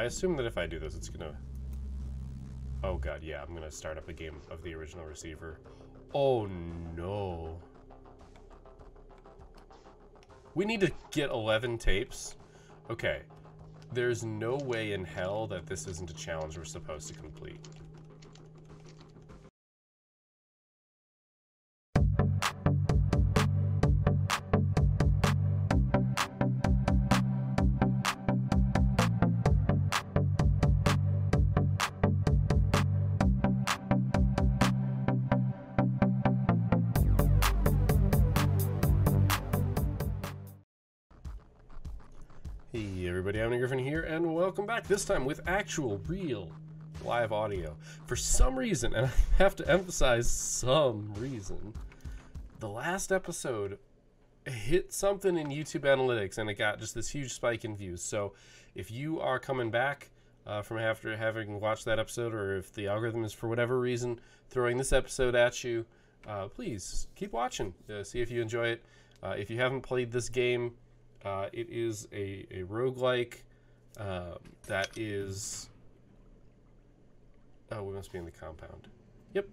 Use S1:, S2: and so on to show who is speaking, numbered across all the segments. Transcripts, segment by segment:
S1: I assume that if I do this, it's gonna... Oh god, yeah, I'm gonna start up a game of the original receiver. Oh no. We need to get 11 tapes? Okay. There's no way in hell that this isn't a challenge we're supposed to complete. This time with actual, real, live audio. For some reason, and I have to emphasize some reason, the last episode hit something in YouTube Analytics, and it got just this huge spike in views. So if you are coming back uh, from after having watched that episode, or if the algorithm is for whatever reason throwing this episode at you, uh, please keep watching, uh, see if you enjoy it. Uh, if you haven't played this game, uh, it is a, a roguelike um, that is. Oh, we must be in the compound. Yep.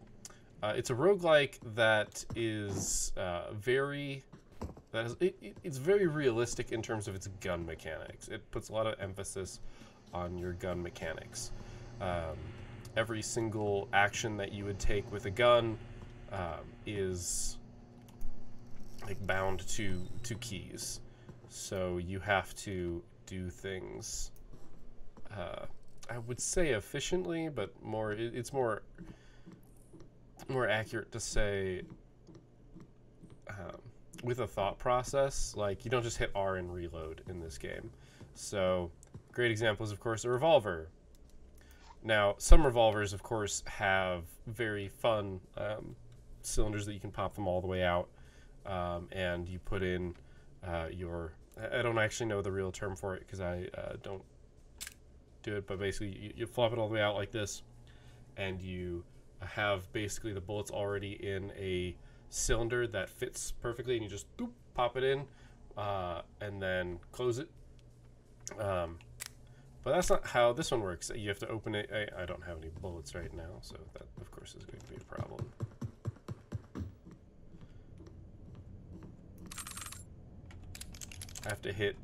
S1: Uh, it's a roguelike that is uh, very. That is, it, it, it's very realistic in terms of its gun mechanics. It puts a lot of emphasis on your gun mechanics. Um, every single action that you would take with a gun um, is like bound to to keys. So you have to do things, uh, I would say efficiently, but more, it, it's more, more accurate to say um, with a thought process. Like you don't just hit R and reload in this game. So great examples, of course, a revolver. Now, some revolvers, of course, have very fun um, cylinders that you can pop them all the way out, um, and you put in uh, your I don't actually know the real term for it because I uh, don't do it, but basically you, you, flop it all the way out like this, and you have basically the bullets already in a cylinder that fits perfectly, and you just boop, pop it in, uh, and then close it. Um, but that's not how this one works. You have to open it. I, I don't have any bullets right now, so that of course is going to be a problem. I have to hit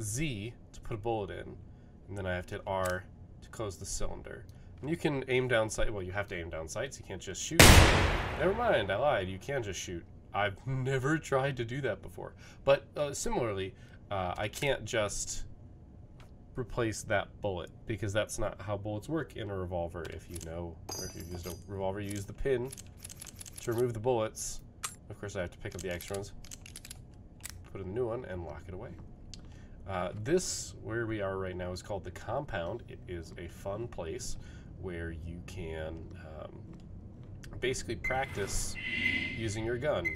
S1: Z to put a bullet in, and then I have to hit R to close the cylinder. And you can aim down sight. Well, you have to aim down sights. You can't just shoot. Never mind, I lied. You can just shoot. I've never tried to do that before. But uh, similarly, uh, I can't just replace that bullet because that's not how bullets work in a revolver. If you know, or if you've used a revolver, you use the pin to remove the bullets. Of course, I have to pick up the extra ones put in a new one and lock it away. Uh, this, where we are right now, is called the Compound. It is a fun place where you can um, basically practice using your gun.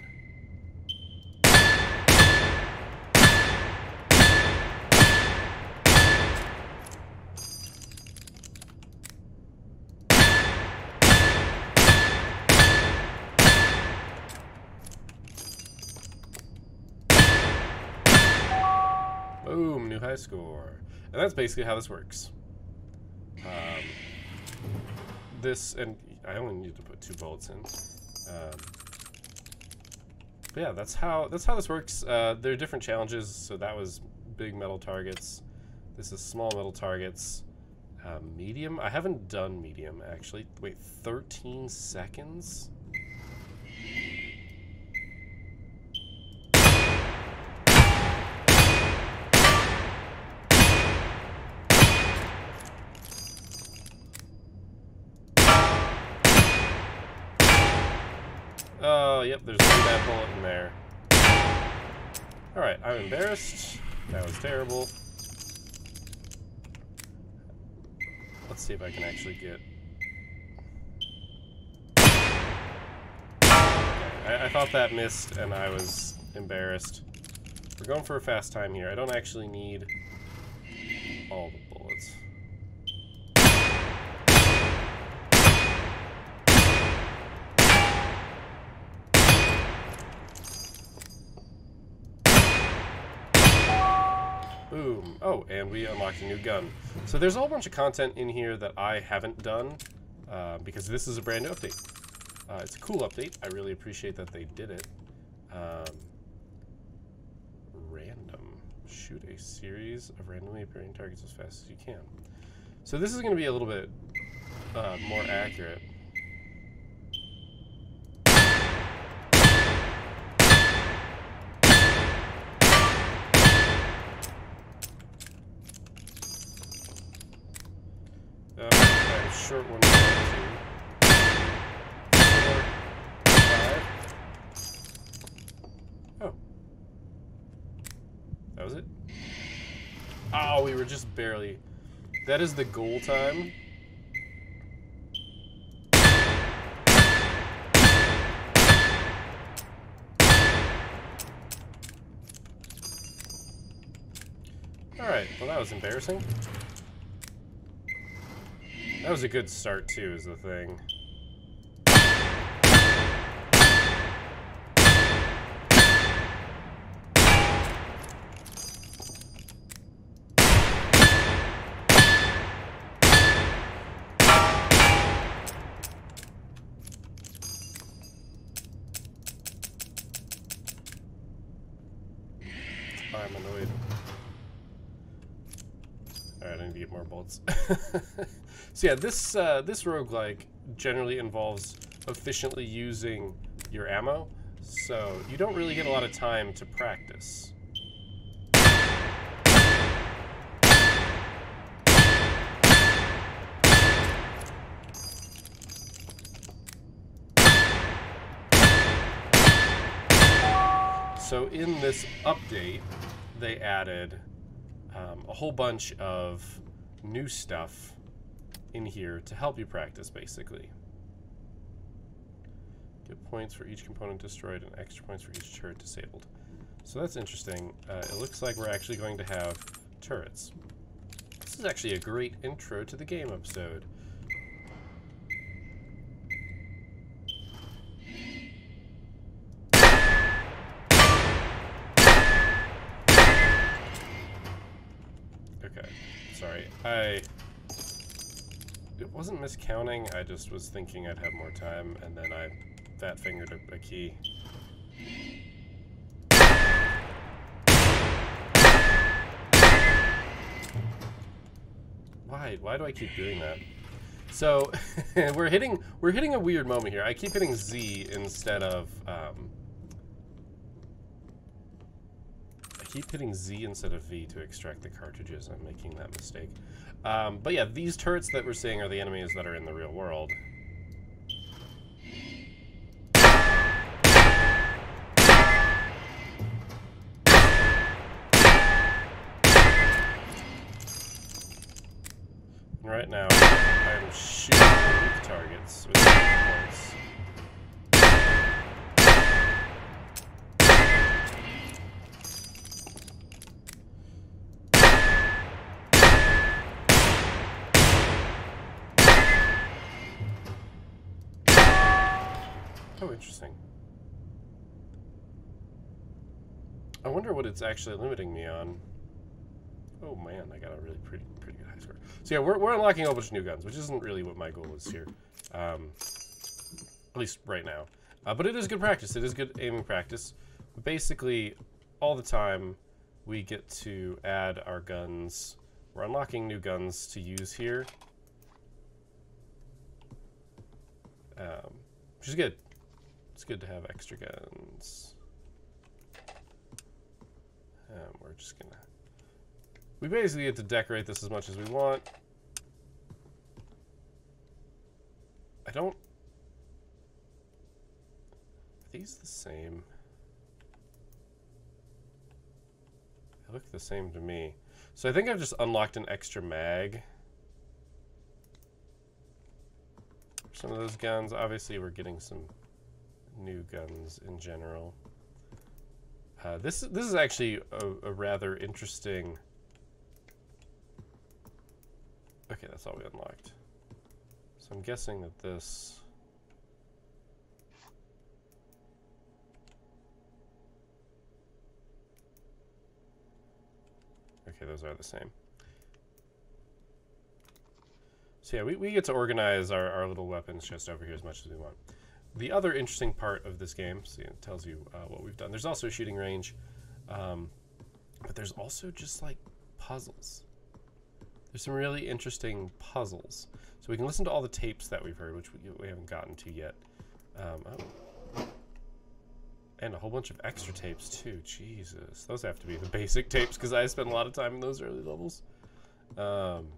S1: High score. And that's basically how this works. Um, this, and I only need to put two bullets in. Um, yeah, that's how that's how this works. Uh, there are different challenges. So that was big metal targets. This is small metal targets. Uh, medium. I haven't done medium actually. Wait, 13 seconds. Oh, yep, there's one bad bullet in there. Alright, I'm embarrassed. That was terrible. Let's see if I can actually get... I, I thought that missed, and I was embarrassed. We're going for a fast time here. I don't actually need all the bullets. Boom. Oh, and we unlocked a new gun. So there's a whole bunch of content in here that I haven't done uh, because this is a brand new update. Uh, it's a cool update. I really appreciate that they did it. Um, random. Shoot a series of randomly appearing targets as fast as you can. So this is going to be a little bit uh, more accurate. Uh, short one. Oh. That was it? Oh, we were just barely... That is the goal time. Alright, well that was embarrassing. That was a good start too, is the thing. I'm annoyed. Alright, I need to get more bolts. So yeah, this uh, this roguelike generally involves efficiently using your ammo, so you don't really get a lot of time to practice. So in this update, they added um, a whole bunch of new stuff in here to help you practice, basically. Get points for each component destroyed and extra points for each turret disabled. So that's interesting. Uh, it looks like we're actually going to have turrets. This is actually a great intro to the game episode. Okay, sorry. I... It wasn't miscounting, I just was thinking I'd have more time, and then I fat-fingered a, a key. Why? Why do I keep doing that? So, we're hitting we're hitting a weird moment here. I keep hitting Z instead of um, keep hitting Z instead of V to extract the cartridges. I'm making that mistake. Um, but yeah, these turrets that we're seeing are the enemies that are in the real world. right now, I'm shooting weak targets interesting. I wonder what it's actually limiting me on. Oh man, I got a really pretty pretty good high score. So yeah, we're, we're unlocking a whole bunch of new guns, which isn't really what my goal is here. Um, at least right now. Uh, but it is good practice. It is good aiming practice. Basically, all the time, we get to add our guns. We're unlocking new guns to use here. Um, which is good. It's good to have extra guns. Um, we're just gonna... We basically get to decorate this as much as we want. I don't... Are these the same? They look the same to me. So I think I've just unlocked an extra mag. Some of those guns, obviously we're getting some new guns in general. Uh, this this is actually a, a, rather interesting. Okay, that's all we unlocked. So I'm guessing that this. Okay, those are the same. So yeah, we, we get to organize our, our little weapons just over here as much as we want. The other interesting part of this game, it tells you uh, what we've done. There's also a shooting range, um, but there's also just like puzzles. There's some really interesting puzzles. So we can listen to all the tapes that we've heard, which we, we haven't gotten to yet. Um, oh. And a whole bunch of extra tapes too. Jesus, those have to be the basic tapes because I spent a lot of time in those early levels. Um,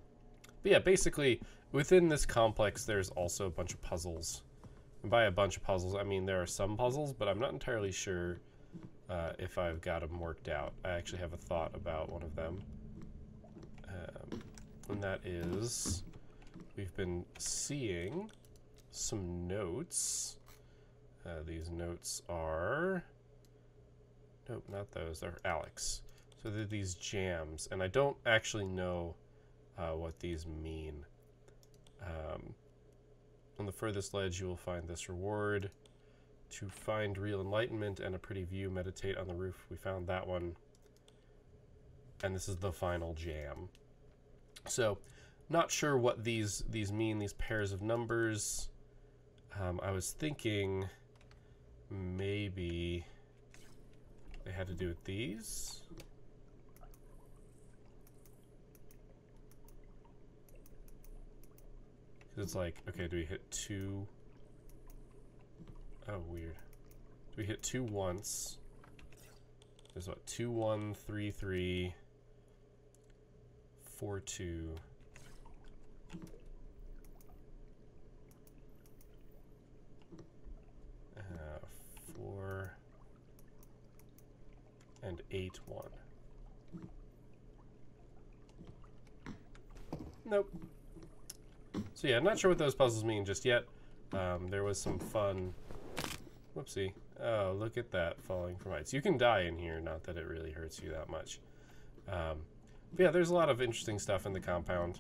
S1: but yeah, basically within this complex, there's also a bunch of puzzles. By a bunch of puzzles, I mean there are some puzzles, but I'm not entirely sure uh, if I've got them worked out. I actually have a thought about one of them. Um, and that is, we've been seeing some notes. Uh, these notes are, nope, not those, they're Alex. So they're these jams, and I don't actually know uh, what these mean. Um, on the furthest ledge, you will find this reward. To find real enlightenment and a pretty view, meditate on the roof. We found that one. And this is the final jam. So, not sure what these these mean, these pairs of numbers. Um, I was thinking maybe they had to do with these. It's like, okay, do we hit two? Oh, weird. Do we hit two once? There's what, two, one, three, three, four, two. Uh, four and eight, one. Nope. So yeah, not sure what those puzzles mean just yet. Um, there was some fun... Whoopsie. Oh, look at that, falling from heights. You can die in here, not that it really hurts you that much. Um, yeah, there's a lot of interesting stuff in the compound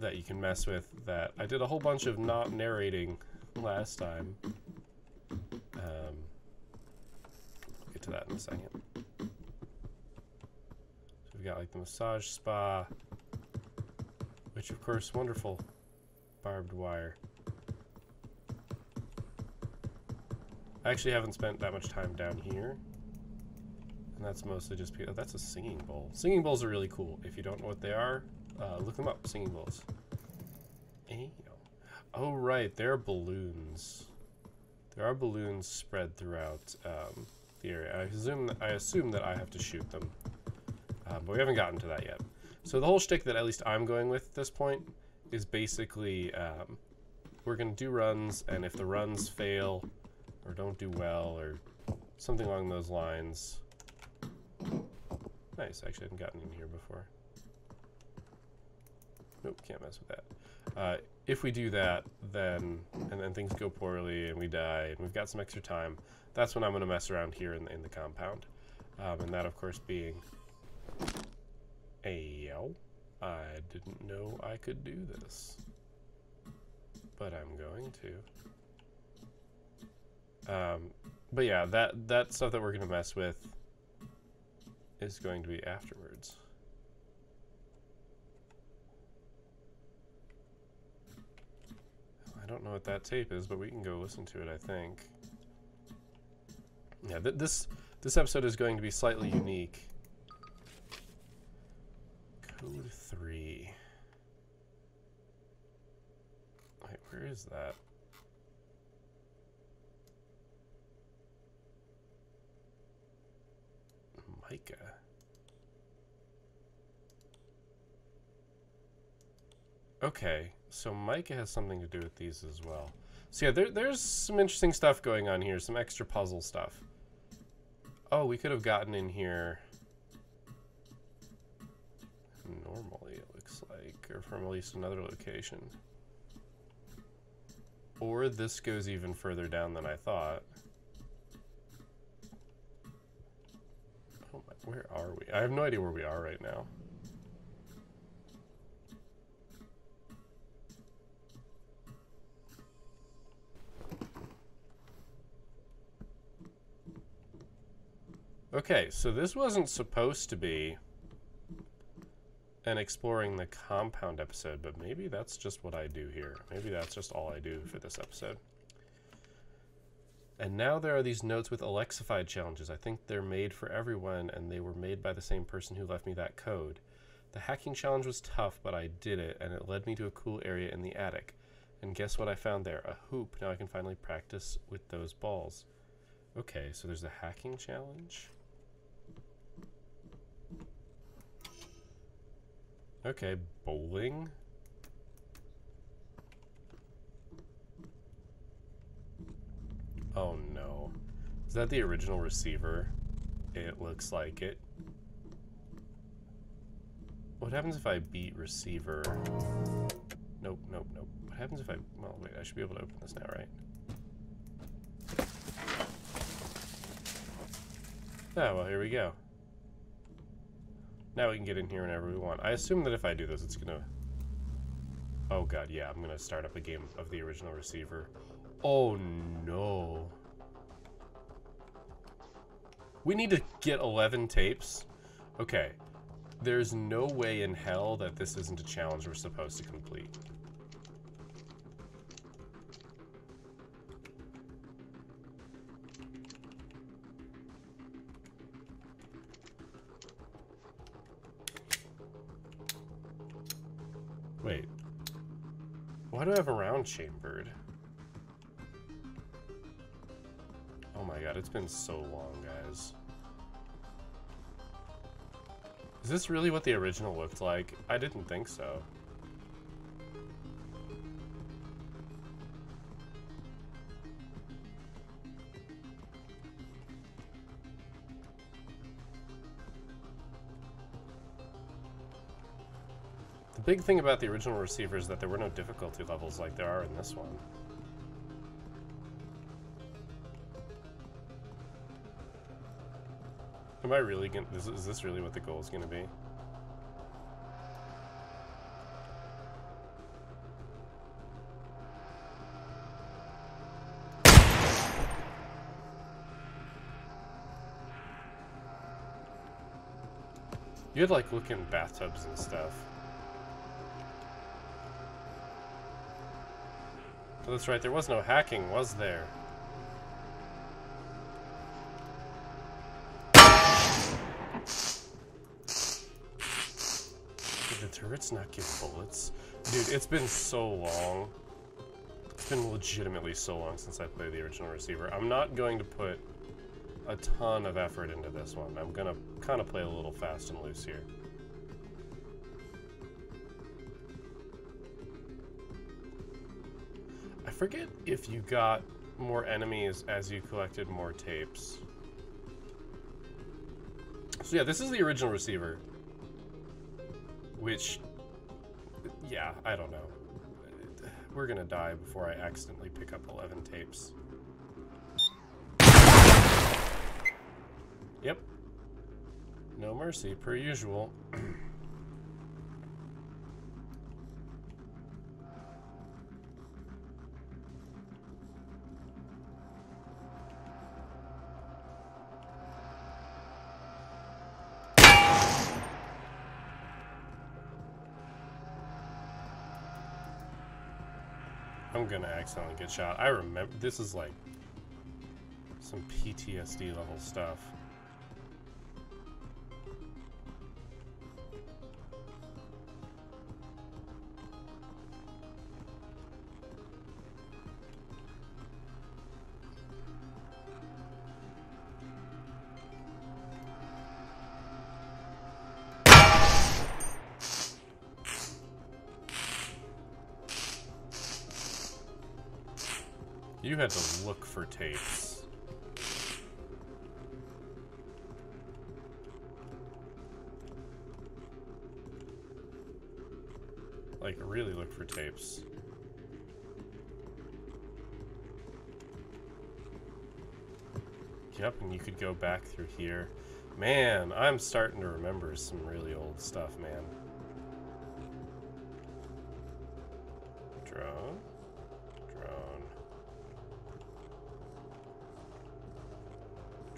S1: that you can mess with that I did a whole bunch of not narrating last time. Um, get to that in a second. So we've got like the massage spa, which, of course, wonderful barbed wire. I actually haven't spent that much time down here. And that's mostly just oh, that's a singing bowl. Singing bowls are really cool. If you don't know what they are, uh, look them up, singing bowls. Oh, right, they're balloons. There are balloons spread throughout um, the area. I assume, I assume that I have to shoot them. Um, but we haven't gotten to that yet. So the whole shtick that at least I'm going with at this point is basically um, we're going to do runs, and if the runs fail or don't do well or something along those lines. Nice, actually I hadn't gotten in here before. Nope, can't mess with that. Uh, if we do that, then, and then things go poorly and we die and we've got some extra time, that's when I'm going to mess around here in the, in the compound. Um, and that, of course, being Ayo. I didn't know I could do this. But I'm going to. Um, but yeah, that, that stuff that we're going to mess with is going to be afterwards. I don't know what that tape is, but we can go listen to it, I think. Yeah, th this this episode is going to be slightly unique Code 3. Wait, where is that? Micah. Okay, so Micah has something to do with these as well. So yeah, there, there's some interesting stuff going on here, some extra puzzle stuff. Oh, we could have gotten in here normally, it looks like, or from at least another location. Or this goes even further down than I thought. Oh my, where are we? I have no idea where we are right now. Okay, so this wasn't supposed to be and exploring the compound episode, but maybe that's just what I do here. Maybe that's just all I do for this episode. And now there are these notes with Alexified challenges. I think they're made for everyone, and they were made by the same person who left me that code. The hacking challenge was tough, but I did it, and it led me to a cool area in the attic. And guess what I found there? A hoop. Now I can finally practice with those balls. Okay, so there's a hacking challenge. Okay, bowling. Oh no. Is that the original receiver? It looks like it. What happens if I beat receiver? Nope, nope, nope. What happens if I... Well, wait, I should be able to open this now, right? Oh, well, here we go. Now we can get in here whenever we want. I assume that if I do this, it's gonna... Oh god, yeah, I'm gonna start up a game of the original receiver. Oh no. We need to get 11 tapes? Okay. There's no way in hell that this isn't a challenge we're supposed to complete. Why do I have a round chambered? Oh my god, it's been so long, guys. Is this really what the original looked like? I didn't think so. Big thing about the original receiver is that there were no difficulty levels like there are in this one. Am I really gonna, is, is this really what the goal is gonna be? You had like looking bathtubs and stuff. Oh, that's right, there was no hacking, was there? Did the turrets not give bullets? Dude, it's been so long. It's been legitimately so long since I played the original receiver. I'm not going to put a ton of effort into this one. I'm gonna kind of play a little fast and loose here. Forget if you got more enemies as you collected more tapes. So yeah, this is the original receiver. Which, yeah, I don't know. We're gonna die before I accidentally pick up 11 tapes. Yep. No mercy, per usual. I'm gonna accidentally get shot. I remember, this is like some PTSD level stuff. You had to look for tapes. Like, really look for tapes. Yep, and you could go back through here. Man, I'm starting to remember some really old stuff, man.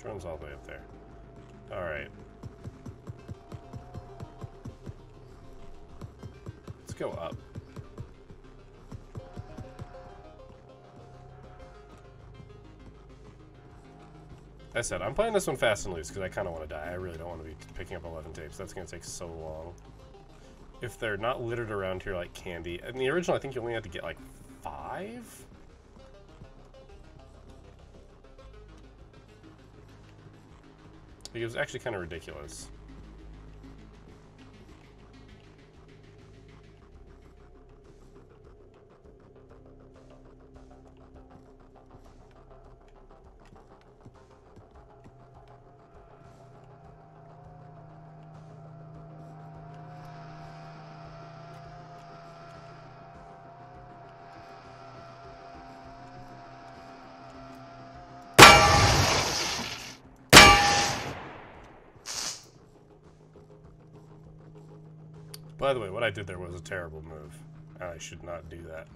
S1: Drone's all the way up there. Alright. Let's go up. I said, I'm playing this one fast and loose because I kind of want to die. I really don't want to be picking up 11 tapes. That's going to take so long. If they're not littered around here like candy. In the original, I think you only had to get like five? It was actually kind of ridiculous. By the way, what I did there was a terrible move. I should not do that.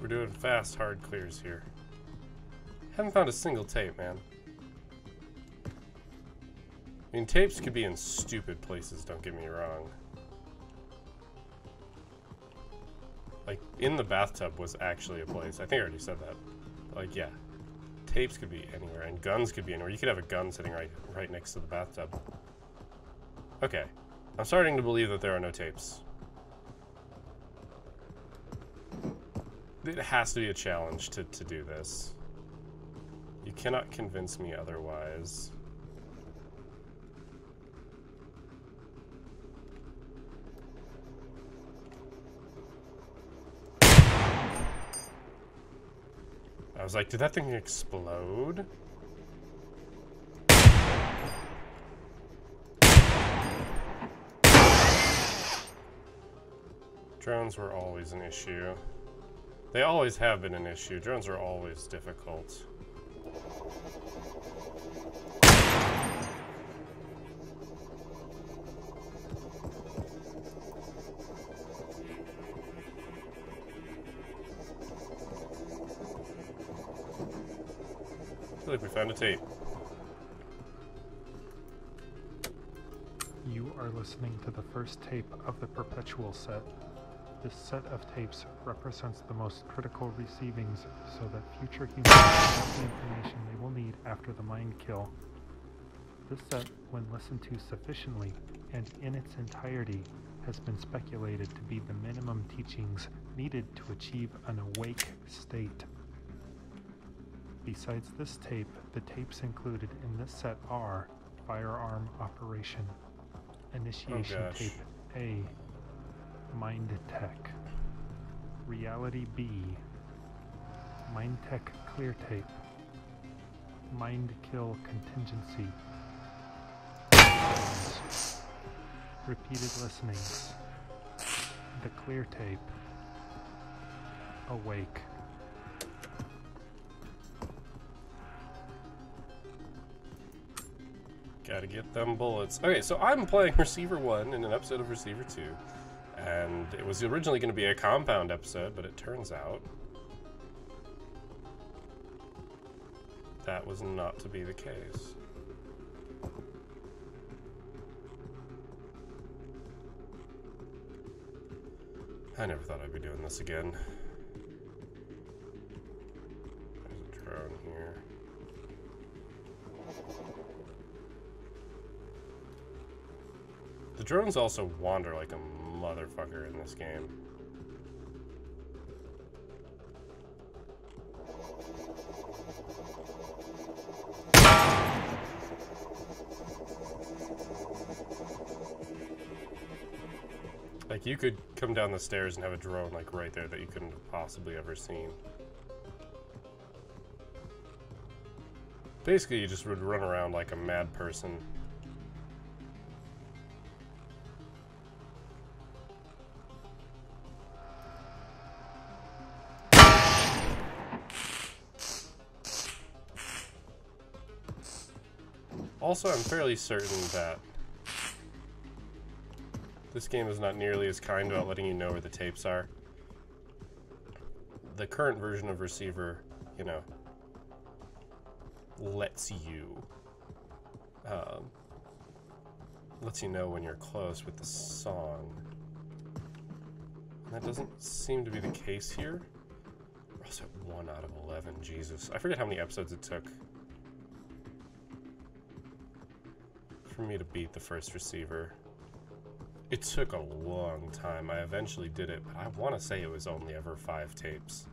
S1: We're doing fast, hard clears here. Haven't found a single tape, man. I mean, tapes could be in stupid places, don't get me wrong. Like, in the bathtub was actually a place. I think I already said that. Like, yeah. Tapes could be anywhere, and guns could be anywhere. You could have a gun sitting right, right next to the bathtub. Okay. I'm starting to believe that there are no tapes. It has to be a challenge to, to do this. You cannot convince me otherwise. I was like, did that thing explode? Drones were always an issue. They always have been an issue. Drones are always difficult. A tape.
S2: You are listening to the first tape of the Perpetual set. This set of tapes represents the most critical receivings so that future humans have the information they will need after the mind kill. This set, when listened to sufficiently and in its entirety, has been speculated to be the minimum teachings needed to achieve an awake state. Besides this tape, the tapes included in this set are Firearm Operation, Initiation
S1: Oh.
S2: Tape A, Mind Tech, Reality B, Mind Tech Clear Tape, Mind Kill Contingency, Repeated Listenings, The Clear Tape, Awake.
S1: Gotta get them bullets. Okay, so I'm playing Receiver 1 in an episode of Receiver 2. And it was originally going to be a compound episode, but it turns out that was not to be the case. I never thought I'd be doing this again. Drones also wander like a motherfucker in this game. Like you could come down the stairs and have a drone like right there that you couldn't have possibly ever seen. Basically, you just would run around like a mad person. Also, I'm fairly certain that this game is not nearly as kind about letting you know where the tapes are. the current version of receiver, you know, lets you um, lets you know when you're close with the song. And that doesn't seem to be the case here. We're also at one out of eleven. Jesus, I forget how many episodes it took for me to beat the first receiver. It took a long time. I eventually did it, but I want to say it was only ever five tapes.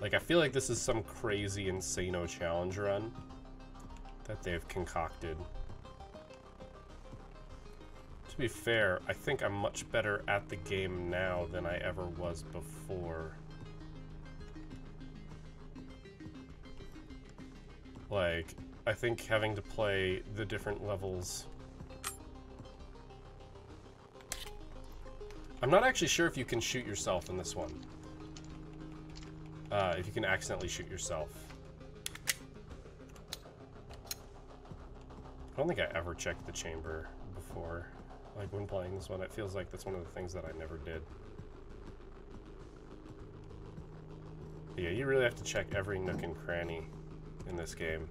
S1: Like, I feel like this is some crazy Insano challenge run that they've concocted. To be fair, I think I'm much better at the game now than I ever was before. Like, I think having to play the different levels I'm not actually sure if you can shoot yourself in this one. Uh, if you can accidentally shoot yourself. I don't think I ever checked the chamber before. Like when playing this one, it feels like that's one of the things that I never did. But yeah, you really have to check every nook and cranny in this game.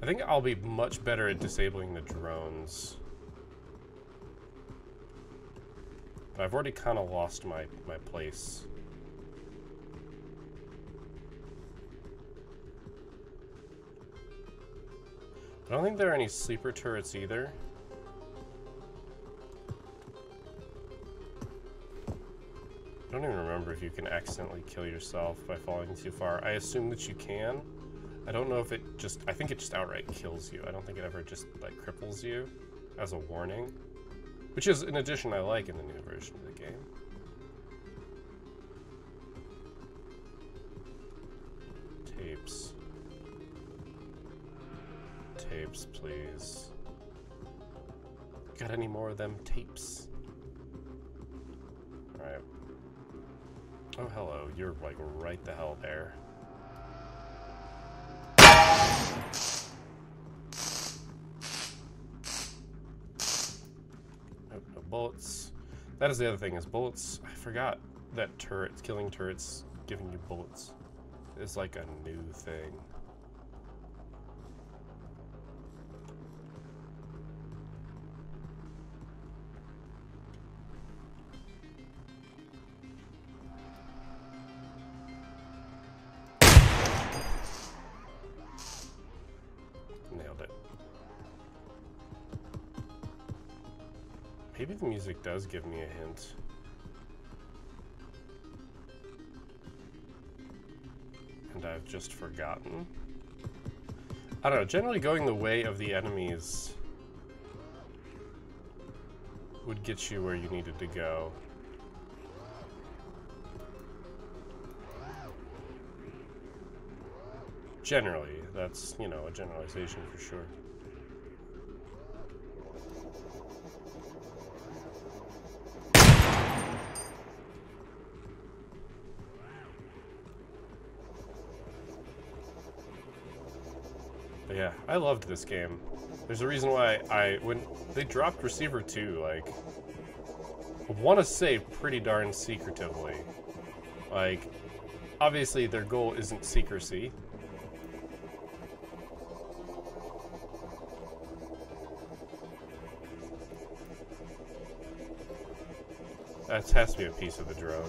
S1: I think I'll be much better at disabling the drones. But I've already kind of lost my, my place. I don't think there are any sleeper turrets either. I don't even remember if you can accidentally kill yourself by falling too far. I assume that you can. I don't know if it just, I think it just outright kills you. I don't think it ever just like cripples you as a warning. Which is an addition I like in the new version of the game. Tapes. Tapes, please. Got any more of them tapes? Alright. Oh, hello. You're, like, right the hell there. Bullets. That is the other thing, is bullets. I forgot that turrets, killing turrets, giving you bullets is like a new thing. Music does give me a hint. And I've just forgotten. I don't know, generally going the way of the enemies would get you where you needed to go. Generally, that's, you know, a generalization for sure. Loved this game. There's a reason why I, when they dropped Receiver 2, like, I want to say pretty darn secretively. Like, obviously their goal isn't secrecy. That has to be a piece of the drone.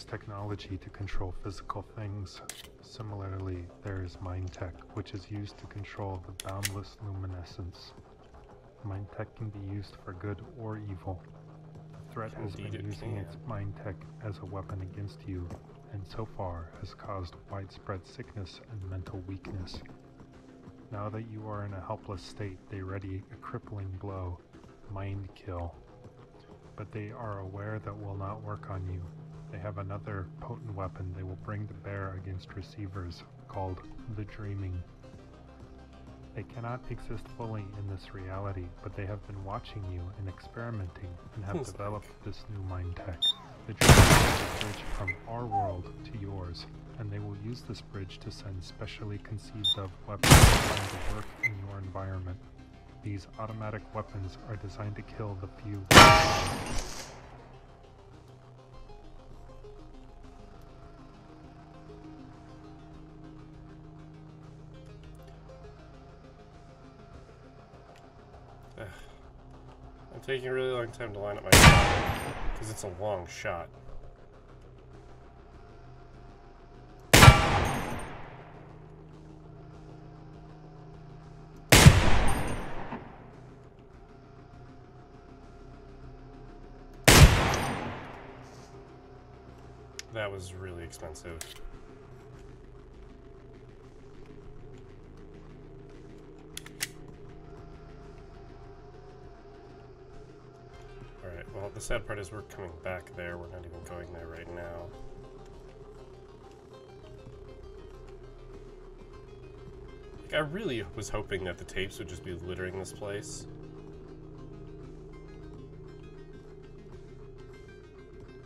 S2: Technology to control physical things. Similarly, there is mind tech, which is used to control the boundless luminescence. Mind tech can be used for good or evil. The threat has Indeed been using its mind tech as a weapon against you, and so far has caused widespread sickness and mental weakness. Now that you are in a helpless state, they ready a crippling blow, mind kill. But they are aware that will not work on you, they have another potent weapon they will bring to bear against receivers called the dreaming. They cannot exist fully in this reality, but they have been watching you and experimenting and have
S1: hmm.
S2: developed this new mind tech. The dreaming is a bridge from our world to yours, and they will use this bridge to send specially conceived of weapons designed to work in your environment. These automatic weapons are designed to kill the few.
S1: Taking a really long time to line up my shot because it's a long shot. That was really expensive. Alright, well, the sad part is we're coming back there. We're not even going there right now. Like, I really was hoping that the tapes would just be littering this place.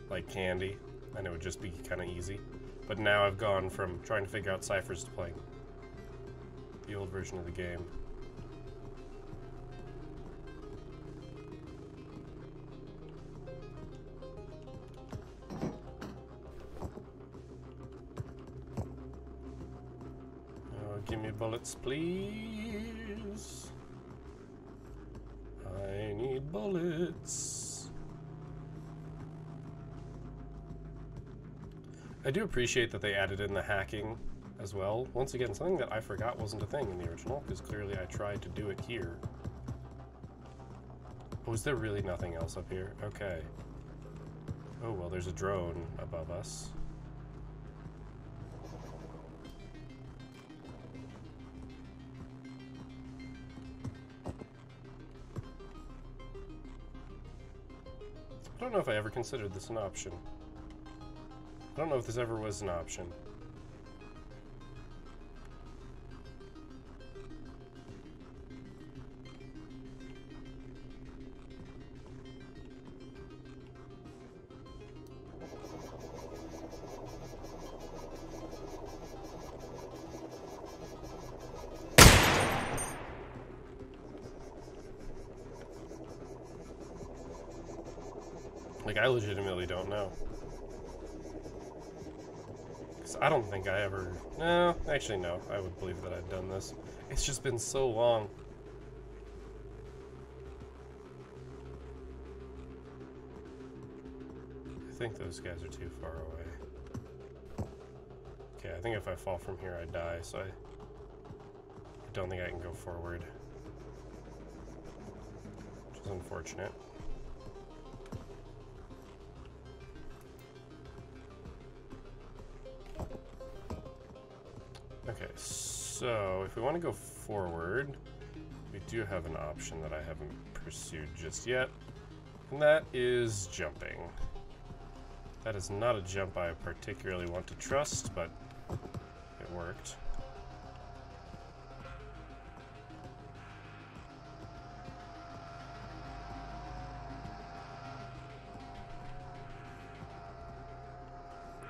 S1: Like candy, and it would just be kind of easy. But now I've gone from trying to figure out ciphers to playing the old version of the game. Bullets, please. I need bullets. I do appreciate that they added in the hacking as well. Once again, something that I forgot wasn't a thing in the original, because clearly I tried to do it here. Oh, is there really nothing else up here? Okay. Oh, well, there's a drone above us. Don't know if I ever considered this an option. I don't know if this ever was an option. I legitimately don't know. 'Cause I don't think I ever. No, actually, no. I would believe that I've done this. It's just been so long. I think those guys are too far away. Okay, I think if I fall from here, I die, so I, I don't think I can go forward. Which is unfortunate. So if we want to go forward, we do have an option that I haven't pursued just yet, and that is jumping. That is not a jump I particularly want to trust, but it worked.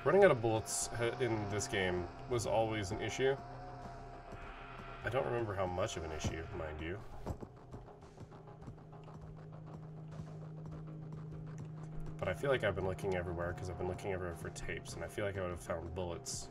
S1: Running out of bullets uh, in this game was always an issue. I don't remember how much of an issue, mind you. But I feel like I've been looking everywhere because I've been looking everywhere for tapes, and I feel like I would have found bullets.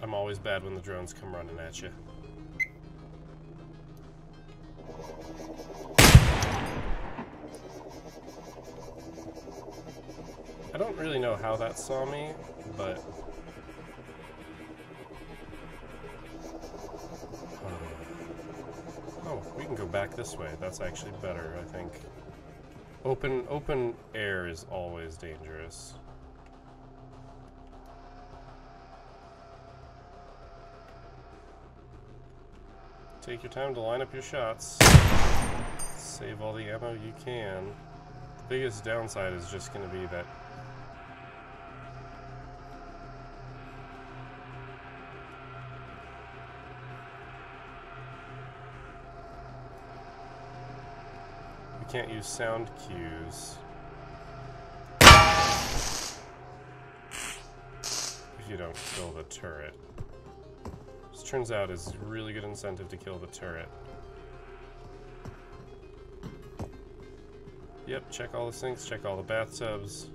S1: I'm always bad when the drones come running at you. I don't really know how that saw me, but... Uh, oh, we can go back this way. That's actually better, I think. Open open air is always dangerous. Take your time to line up your shots. Save all the ammo you can. The biggest downside is just going to be that we can't use sound cues. If you don't kill the turret. Turns out is really good incentive to kill the turret. Yep, check all the sinks, check all the bathtubs.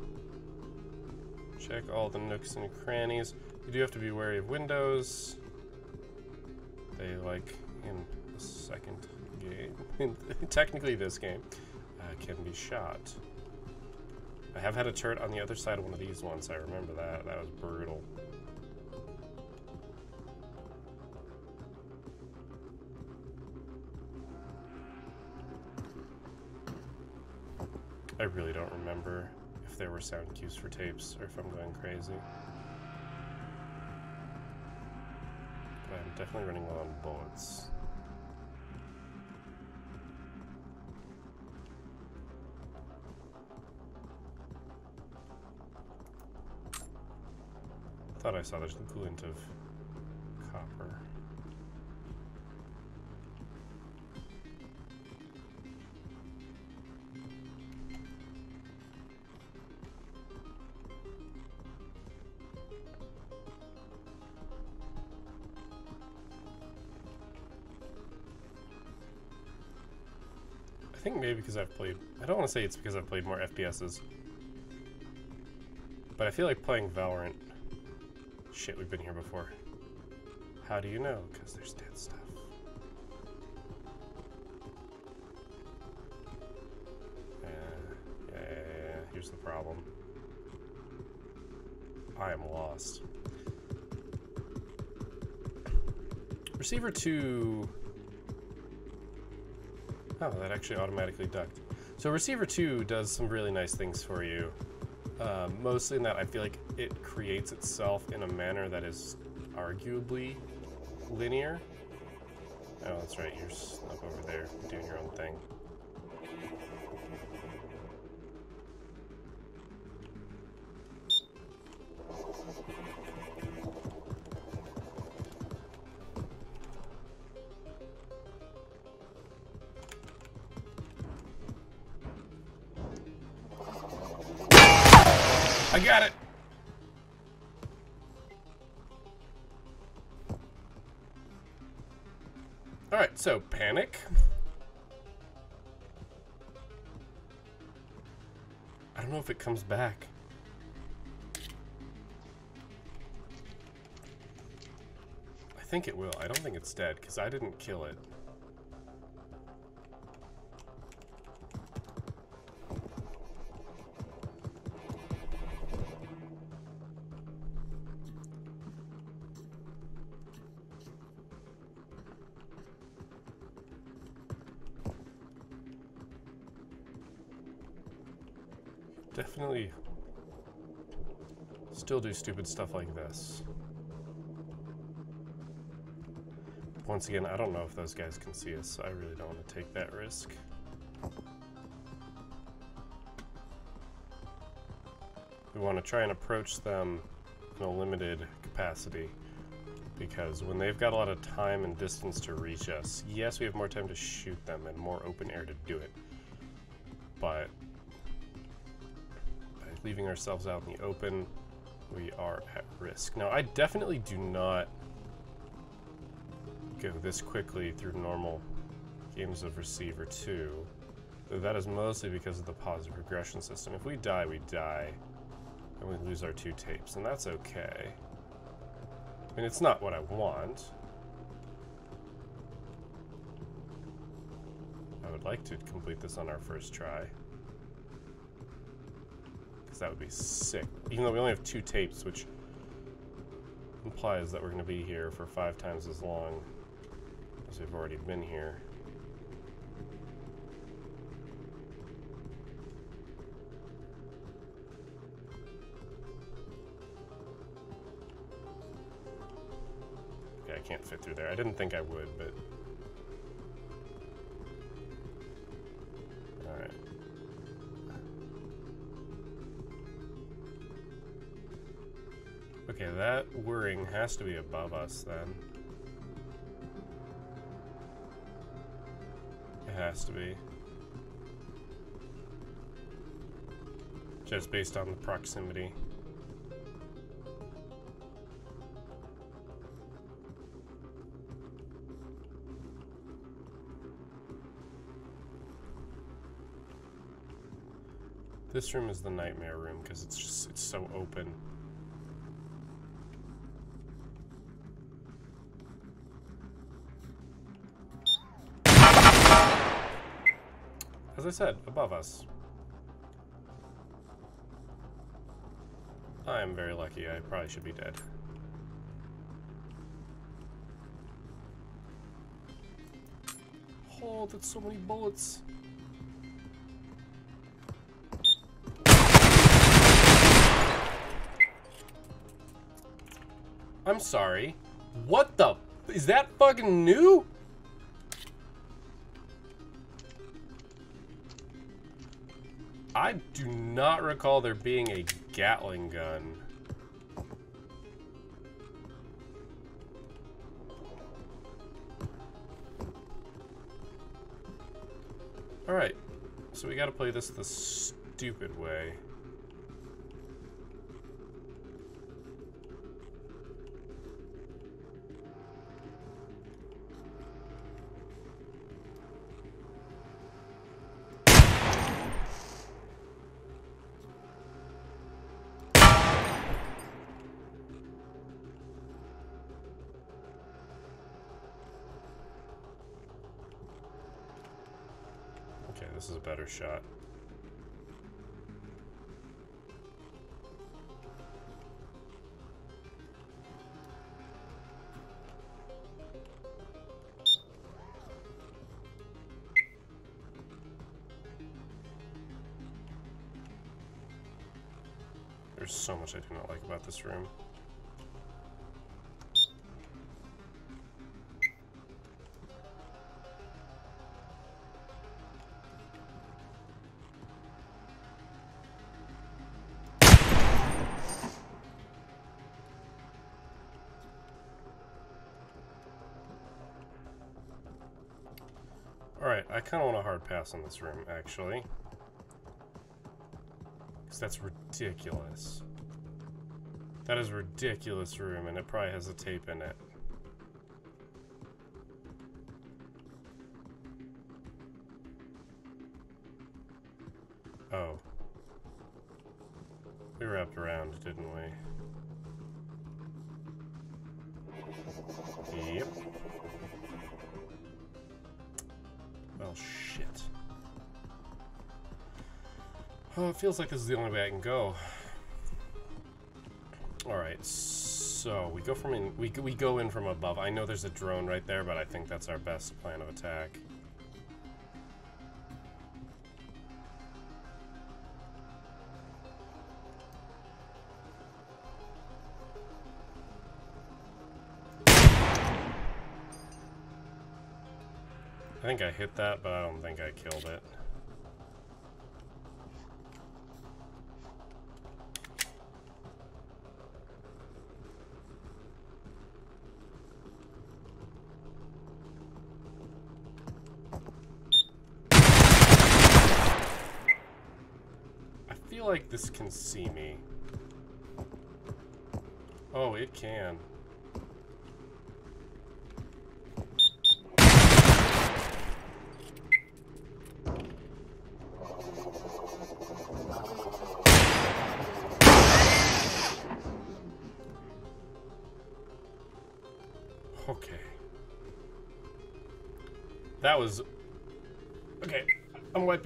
S1: Check all the nooks and crannies. You do have to be wary of windows. They like in the second game, technically this game, uh, can be shot. I have had a turret on the other side of one of these once. I remember that. That was brutal. I really don't remember if there were sound cues for tapes or if I'm going crazy. But I'm definitely running low on bullets. Thought I saw the glint of because I've played. I don't want to say it's because I've played more FPSs. But I feel like playing Valorant. Shit, we've been here before. How do you know? Because there's dead stuff. Uh, yeah, yeah, yeah, yeah. Here's the problem. I am lost. Receiver 2 Oh, that actually automatically ducked. So receiver 2 does some really nice things for you. Um, mostly in that I feel like it creates itself in a manner that is arguably linear. Oh, that's right, you're up over there doing your own thing. Comes back. I think it will. I don't think it's dead because I didn't kill it. Stupid stuff like this. Once again, I don't know if those guys can see us, so I really don't want to take that risk. We want to try and approach them in a limited capacity because when they've got a lot of time and distance to reach us, yes, we have more time to shoot them and more open air to do it, but leaving ourselves out in the open, we are at risk. Now, I definitely do not go this quickly through normal games of Receiver 2. That is mostly because of the positive regression system. If we die, we die, and we lose our two tapes, and that's okay. I mean, it's not what I want. I would like to complete this on our first try that would be sick. Even though we only have two tapes, which implies that we're going to be here for five times as long as we've already been here. Okay, I can't fit through there. I didn't think I would, but that whirring has to be above us then. It has to be. Just based on the proximity. This room is the nightmare room because it's just it's so open. As I said, above us. I am very lucky. I probably should be dead. Oh, that's so many bullets. I'm sorry. What the? Is that fucking new? Not recall there being a Gatling gun. Alright, so we gotta play this the stupid way. Okay, this is a better shot. There's so much I do not like about this room. Kind of want a hard pass on this room, actually. Because that's ridiculous. That is a ridiculous room, and it probably has a tape in it. Oh, it feels like this is the only way I can go. Alright, so we go from in, we, we go in from above. I know there's a drone right there, but I think that's our best plan of attack. I think I hit that, but I don't think I killed it. I feel like this can see me. Oh, it can.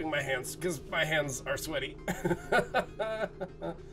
S1: My hands, because my hands are sweaty.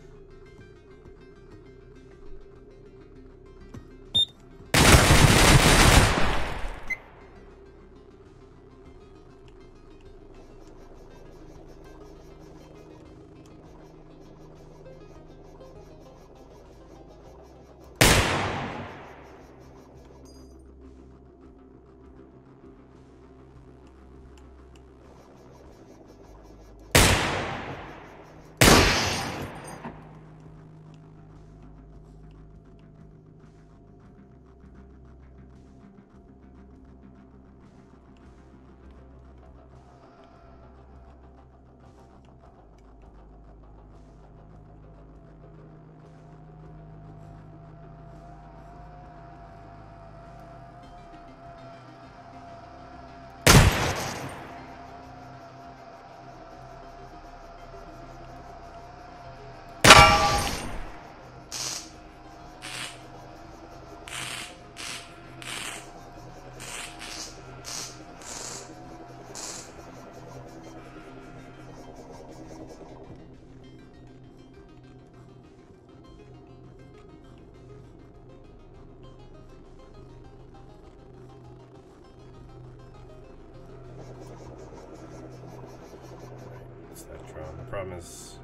S1: is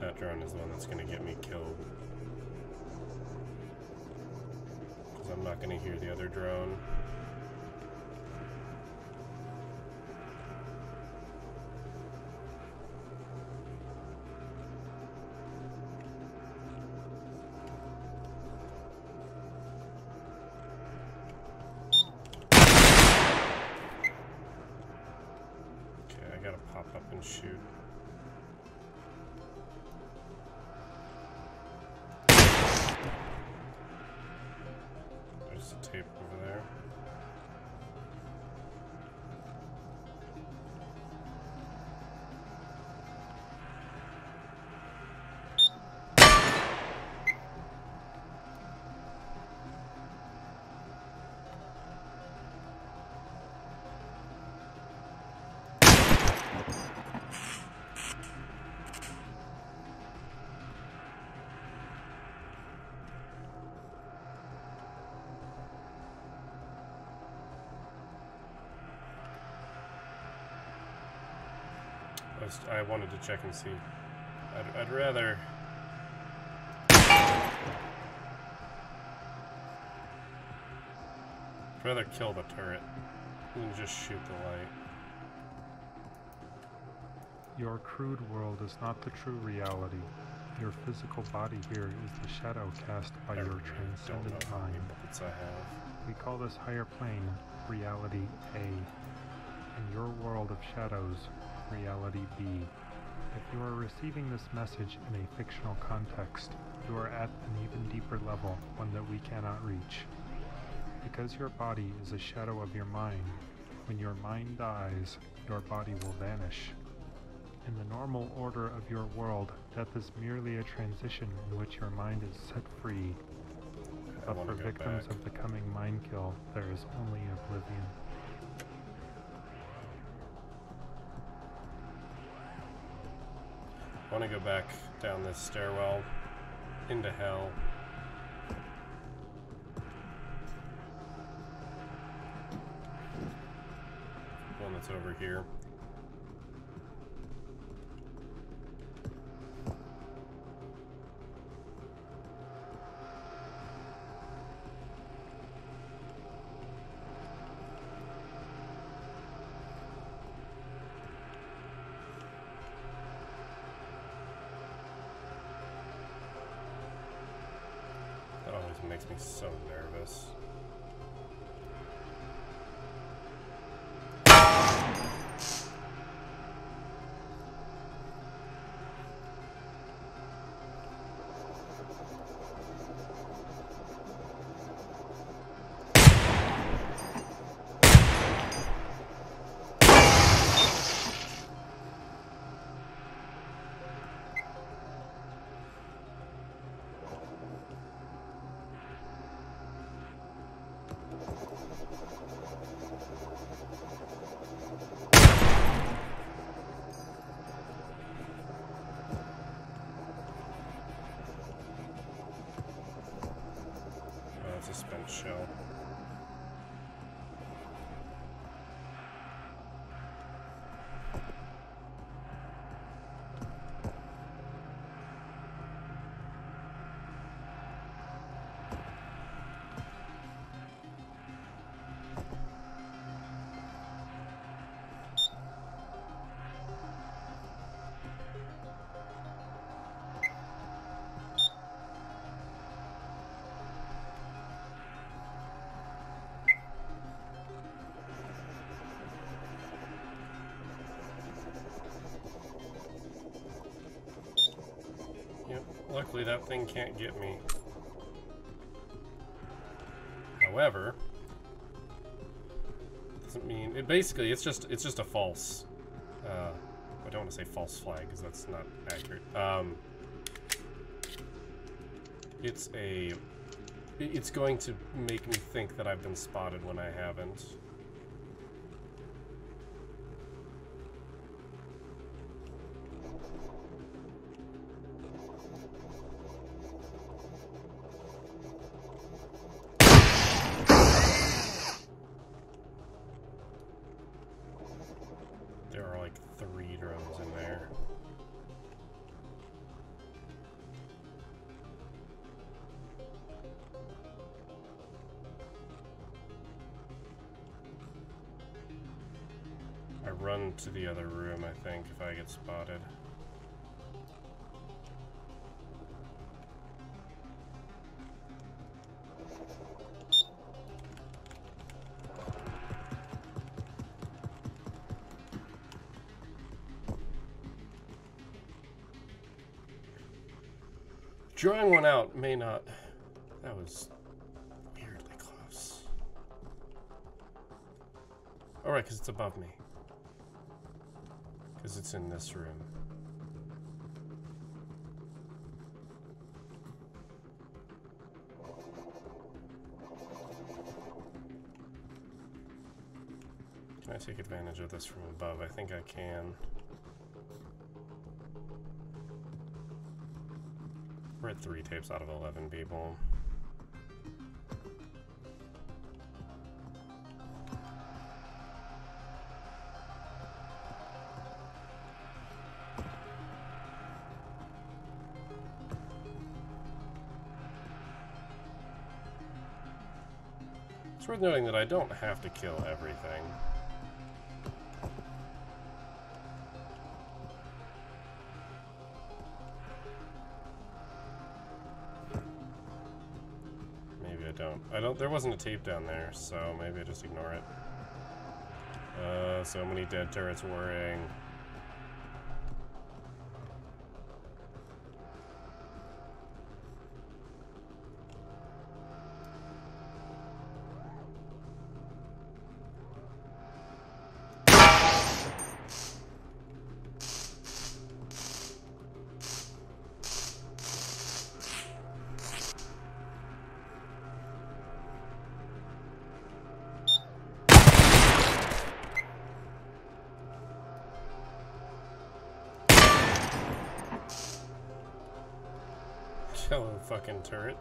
S1: that drone is the one that's going to get me killed. Because I'm not going to hear the other drone. Shoot. Was, I wanted to check and see. I'd, I'd rather. I'd rather kill the turret than just shoot the light.
S2: Your crude world is not the true reality. Your physical body here is the shadow cast by
S1: I
S2: your
S1: really
S2: transcendent
S1: know how many
S2: mind.
S1: bullets I have.
S2: We call this higher plane reality A, and your world of shadows reality B. If you are receiving this message in a fictional context, you are at an even deeper level, one that we cannot reach. Because your body is a shadow of your mind, when your mind dies, your body will vanish. In the normal order of your world, death is merely a transition in which your mind is set free. But for victims
S1: back.
S2: of the coming mind kill, there is only oblivion.
S1: Want to go back down this stairwell into hell. One that's over here. Luckily, that thing can't get me. However, doesn't mean it. Basically, it's just it's just a false. Uh, I don't want to say false flag because that's not accurate. Um, it's a. It's going to make me think that I've been spotted when I haven't. The other room, I think, if I get spotted. Drawing one out may not. That was weirdly close. Alright, because it's above me. In this room. Can I take advantage of this from above? I think I can. We're at three tapes out of 11 people. Worth noting that I don't have to kill everything. Maybe I don't. I don't. There wasn't a tape down there, so maybe I just ignore it. Uh, so many dead turrets worrying. Fucking turret.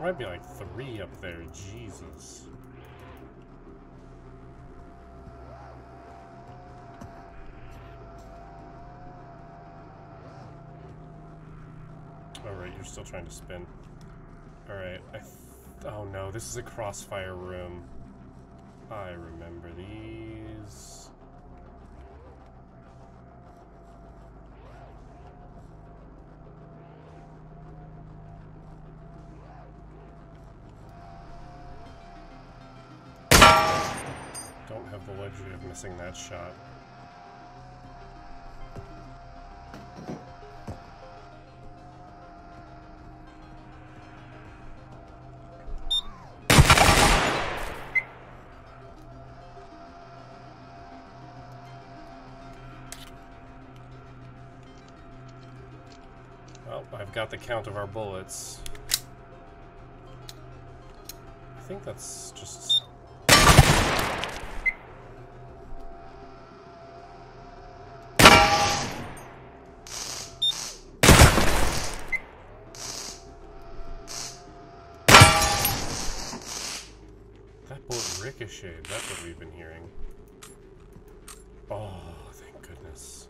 S1: There might be like three up there. Jesus. Alright, you're still trying to spin. Alright, I. Oh no, this is a crossfire room. I remember these. Luxury of missing that shot. Well, I've got the count of our bullets. I think that's just ricocheted. That's what we've been hearing. Oh, thank goodness.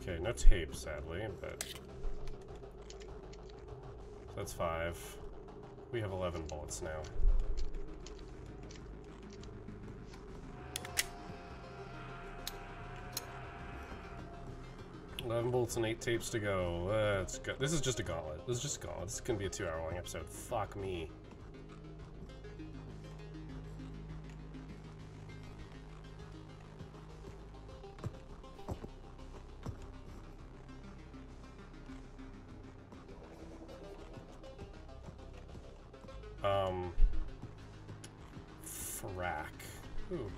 S1: Okay, no tape, sadly, but... That's five. We have 11 bullets now. Bullets and eight tapes to go. Let's go. This is just a gauntlet. This is just a gauntlet. This is gonna be a two-hour-long episode. Fuck me. Um. Frack. Ooh.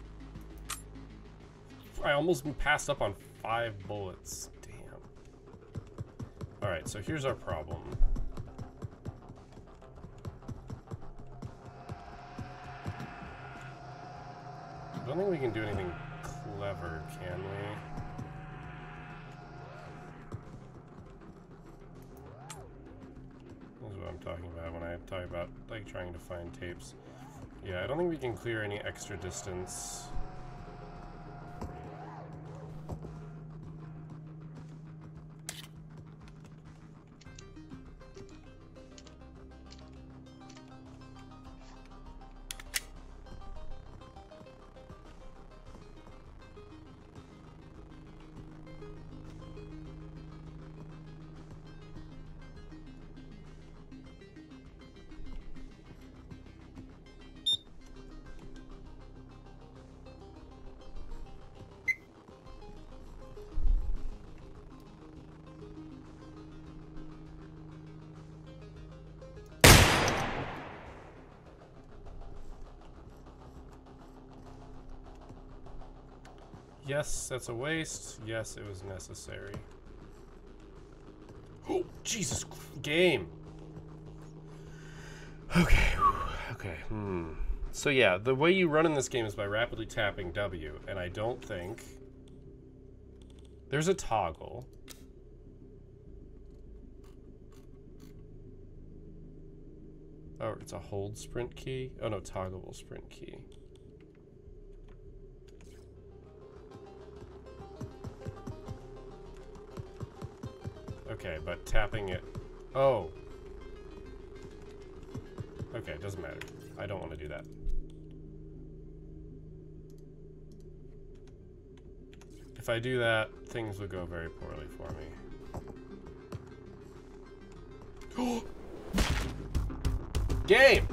S1: I almost passed up on five bullets. So here's our problem. I don't think we can do anything clever, can we? This is what I'm talking about when I talk about like trying to find tapes. Yeah, I don't think we can clear any extra distance. Yes, that's a waste. Yes, it was necessary. Oh, Jesus, game. Okay, okay, hmm. So yeah, the way you run in this game is by rapidly tapping W, and I don't think... There's a toggle. Oh, it's a hold sprint key? Oh no, toggleable sprint key. But tapping it... Oh. Okay, it doesn't matter. I don't want to do that. If I do that, things will go very poorly for me. Game!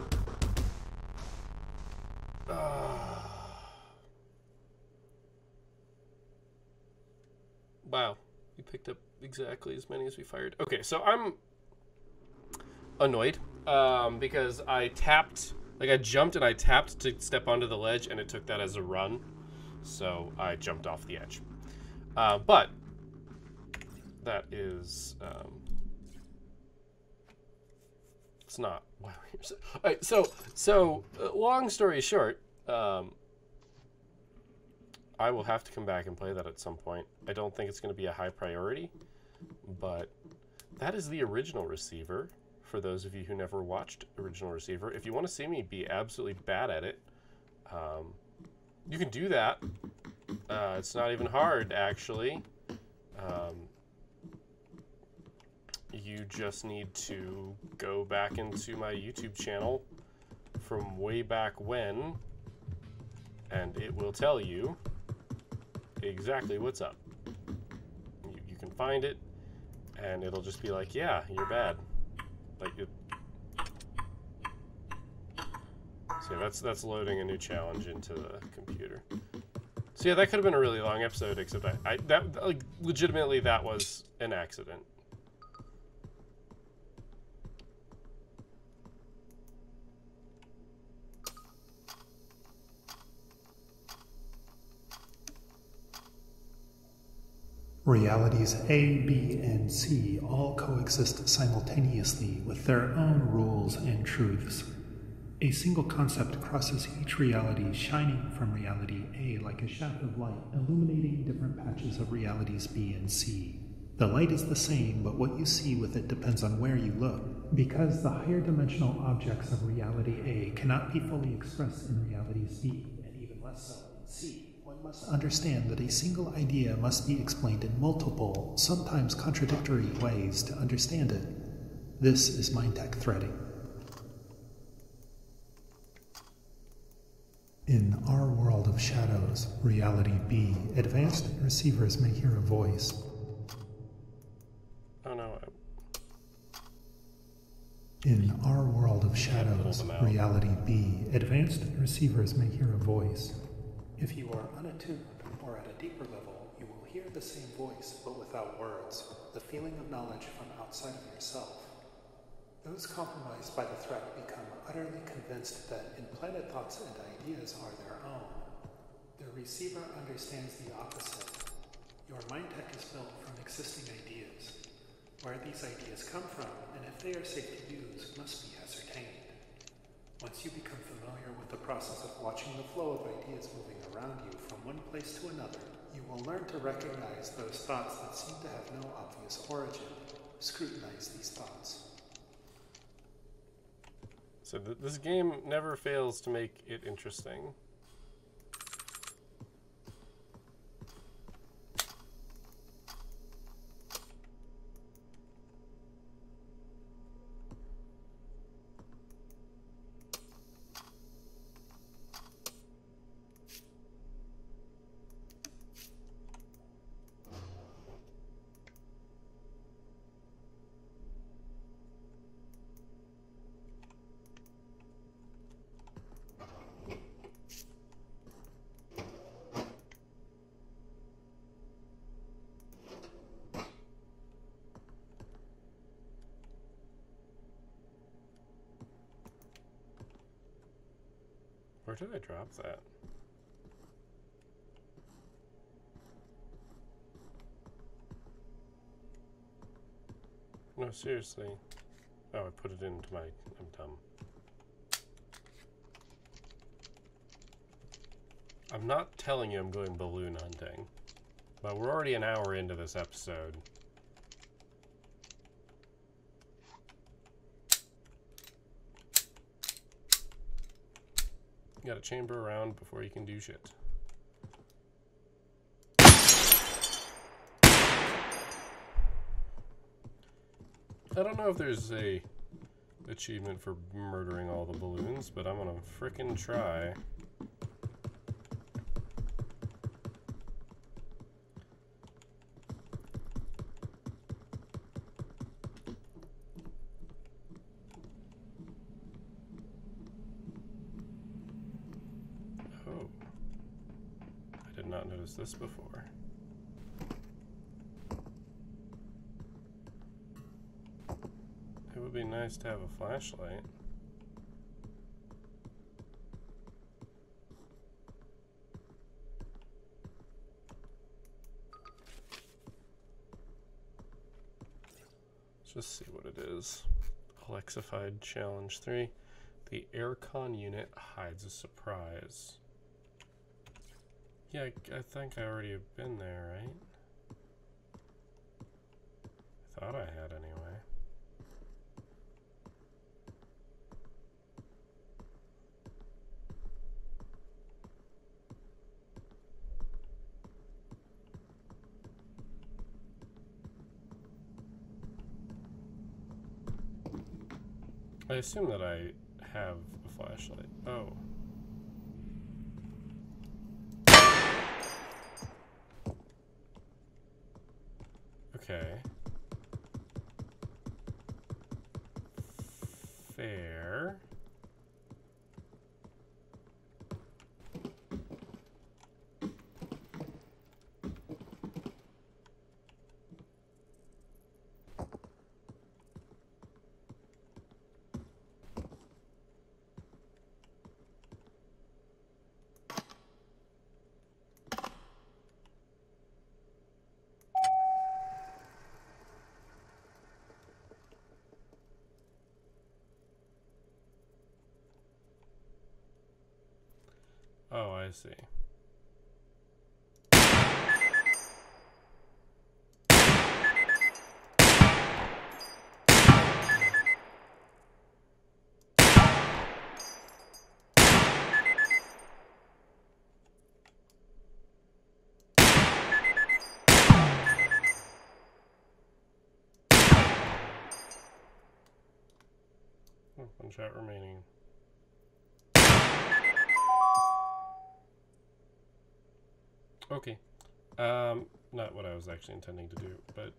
S1: wow, you picked up exactly as many as we fired. Okay, so I'm annoyed um, because I tapped, like I jumped and I tapped to step onto the ledge and it took that as a run. So I jumped off the edge. Uh, but that is, um, it's not. All right, so, so uh, long story short, um, I will have to come back and play that at some point. I don't think it's going to be a high priority but that is the original receiver for those of you who never watched original receiver. If you want to see me be absolutely bad at it um, you can do that. Uh, it's not even hard actually. Um, you just need to go back into my YouTube channel from way back when and it will tell you exactly what's up. You, you can find it and it'll just be like, yeah, you're bad. Like it. So yeah, that's that's loading a new challenge into the computer. So yeah, that could have been a really long episode, except I, I that like legitimately that was an accident.
S2: Realities A, B, and C all coexist simultaneously with their own rules and truths. A single concept crosses each reality, shining from reality A like a shaft of light, illuminating different patches of realities B and C. The light is the same, but what you see with it depends on where you look. Because the higher dimensional objects of reality A cannot be fully expressed in realities B, and even less so in C must understand that a single idea must be explained in multiple, sometimes contradictory ways to understand it. This is Mindtech threading. In our world of shadows, reality B, advanced receivers may hear a voice.
S1: Oh no.
S2: In our world of shadows, reality B, advanced receivers may hear a voice. If you are unattuned or at a deeper level, you will hear the same voice but without words, the feeling of knowledge from outside of yourself. Those compromised by the threat become utterly convinced that implanted thoughts and ideas are their own. The receiver understands the opposite. Your mind tech is built from existing ideas. Where these ideas come from, and if they are safe to use, must be ascertained. Once you become familiar with the process of watching the flow of ideas moving around you from one place to another, you will learn to recognize those thoughts that seem to have no obvious origin. Scrutinize these thoughts.
S1: So th this game never fails to make it interesting. Did I drop that? No, seriously. Oh, I put it into my... I'm dumb. I'm not telling you I'm going balloon hunting. But we're already an hour into this episode. You gotta chamber around before you can do shit. I don't know if there's a achievement for murdering all the balloons, but I'm gonna frickin' try. Flashlight. Let's just see what it is. Alexified Challenge 3. The aircon unit hides a surprise. Yeah, I, I think I already have been there, right? I thought I had anyway. I assume that I have a flashlight. Oh. Okay. Fair. Oh, I see. One shot remaining. Okay. Um, not what I was actually intending to do, but...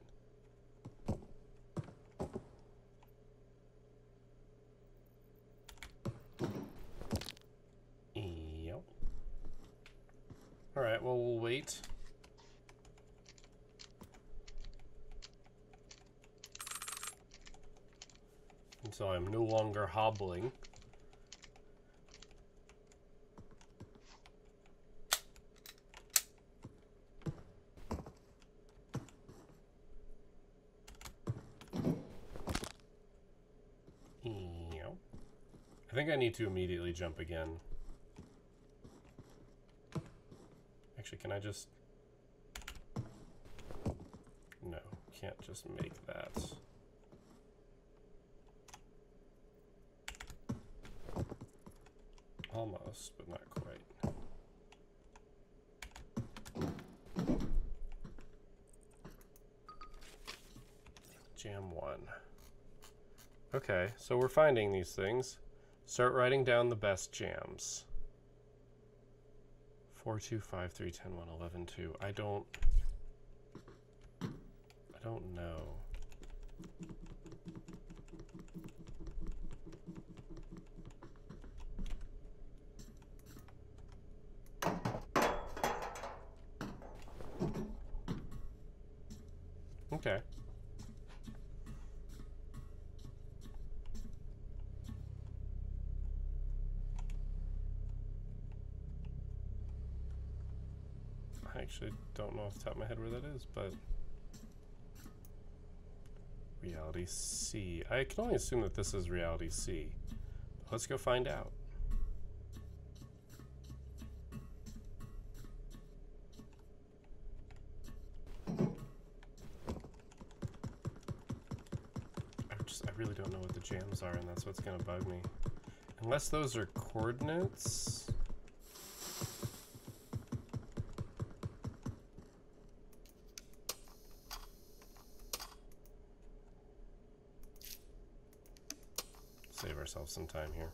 S1: Yep. Alright, well, we'll wait. Until I'm no longer hobbling. I think I need to immediately jump again. Actually, can I just... No, can't just make that. Almost, but not quite. Jam 1. Okay, so we're finding these things. Start writing down the best jams. 4, 2, 5, 3, 10, 1, 11, 2. I don't... I don't know. Okay. I actually don't know off the top of my head where that is, but reality C. I can only assume that this is reality C. Let's go find out. I just I really don't know what the jams are, and that's what's gonna bug me. Unless those are coordinates. Save ourselves some time here.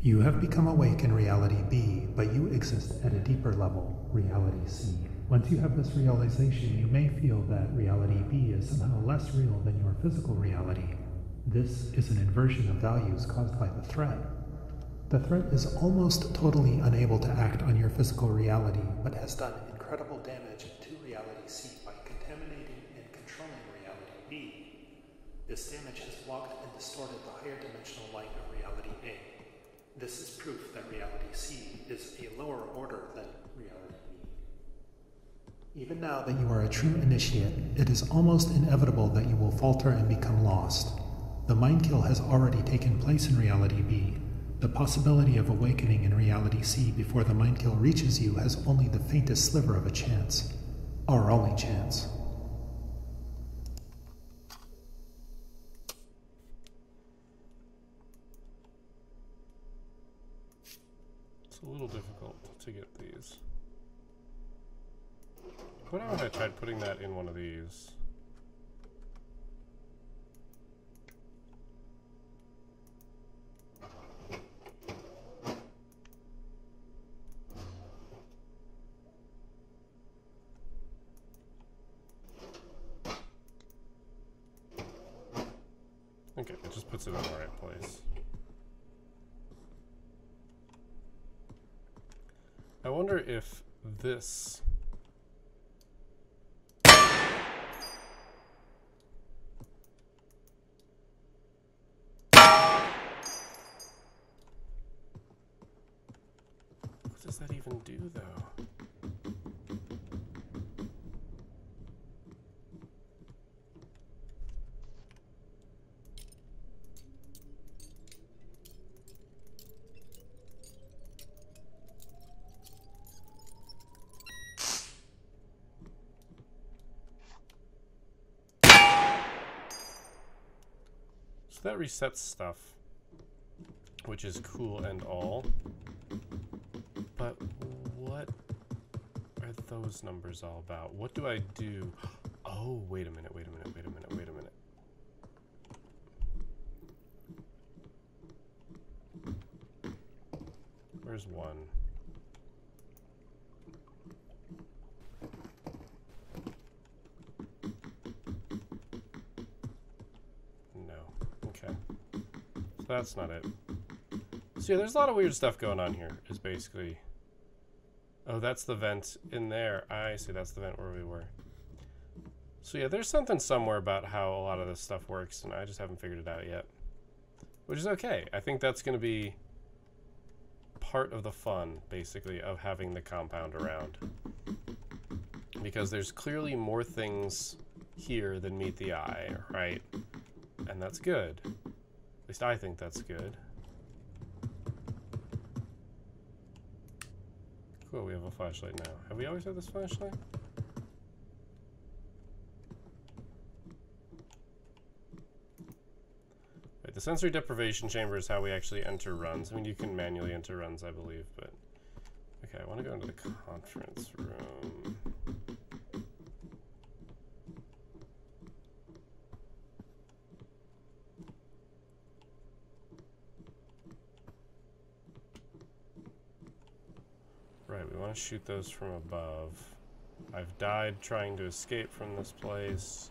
S2: You have become awake in reality B, but you exist at a deeper level, reality C. Once you have this realization, you may feel that reality B is somehow less real than your physical reality. This is an inversion of values caused by the threat. The threat is almost totally unable to act on your physical reality, but has done incredible damage to reality C by contaminating and controlling reality B. This damage has blocked and distorted the higher dimensional light of reality A. This is proof that reality C is a lower order than reality B. Even now that you are a true initiate, it is almost inevitable that you will falter and become lost. The mind kill has already taken place in reality B. The possibility of awakening in reality C before the mind kill reaches you has only the faintest sliver of a chance. Our only chance.
S1: It's a little difficult to get these. What if I tried putting that in one of these? Okay, it just puts it in the right place. I wonder if this. What does that even do, though? So that resets stuff, which is cool and all. But what are those numbers all about? What do I do? Oh, wait a minute, wait a minute, wait a minute, wait a minute. Where's one? No. Okay. So that's not it. So yeah, there's a lot of weird stuff going on here, is basically... Oh, that's the vent in there. I see, that's the vent where we were. So yeah, there's something somewhere about how a lot of this stuff works, and I just haven't figured it out yet. Which is okay. I think that's going to be part of the fun, basically, of having the compound around. Because there's clearly more things here than meet the eye, right? And that's good. At least I think that's good. Cool, we have a flashlight now. Have we always had this flashlight? Wait, the sensory deprivation chamber is how we actually enter runs. I mean, you can manually enter runs, I believe, but... Okay, I want to go into the conference room. Right, we want to shoot those from above. I've died trying to escape from this place.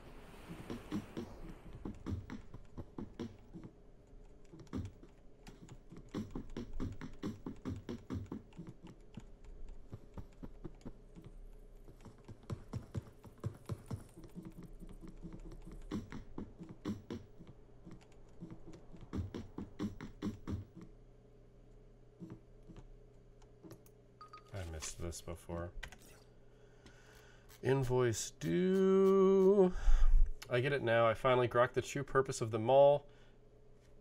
S1: I missed this before. Invoice due. I get it now. I finally grok the true purpose of the mall.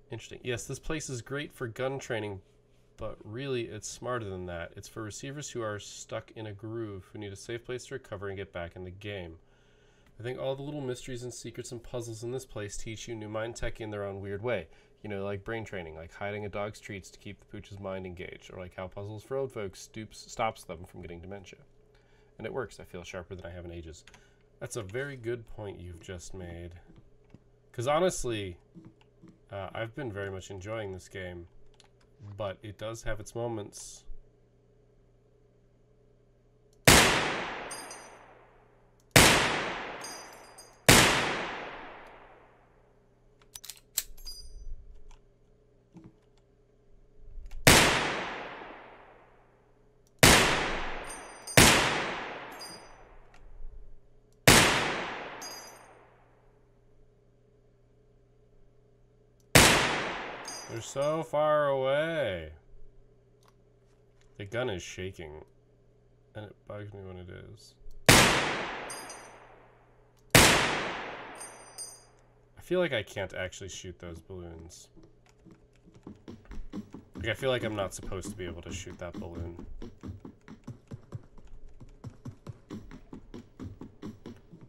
S1: Interesting. Yes, this place is great for gun training, but really it's smarter than that. It's for receivers who are stuck in a groove, who need a safe place to recover and get back in the game. I think all the little mysteries and secrets and puzzles in this place teach you new mind tech in their own weird way. You know, like brain training, like hiding a dog's treats to keep the pooch's mind engaged, or like how puzzles for old folks stoops, stops them from getting dementia. And it works. I feel sharper than I have in ages. That's a very good point you've just made. Because honestly, uh, I've been very much enjoying this game, but it does have its moments. They're so far away. The gun is shaking, and it bugs me when it is. I feel like I can't actually shoot those balloons. Like, I feel like I'm not supposed to be able to shoot that balloon.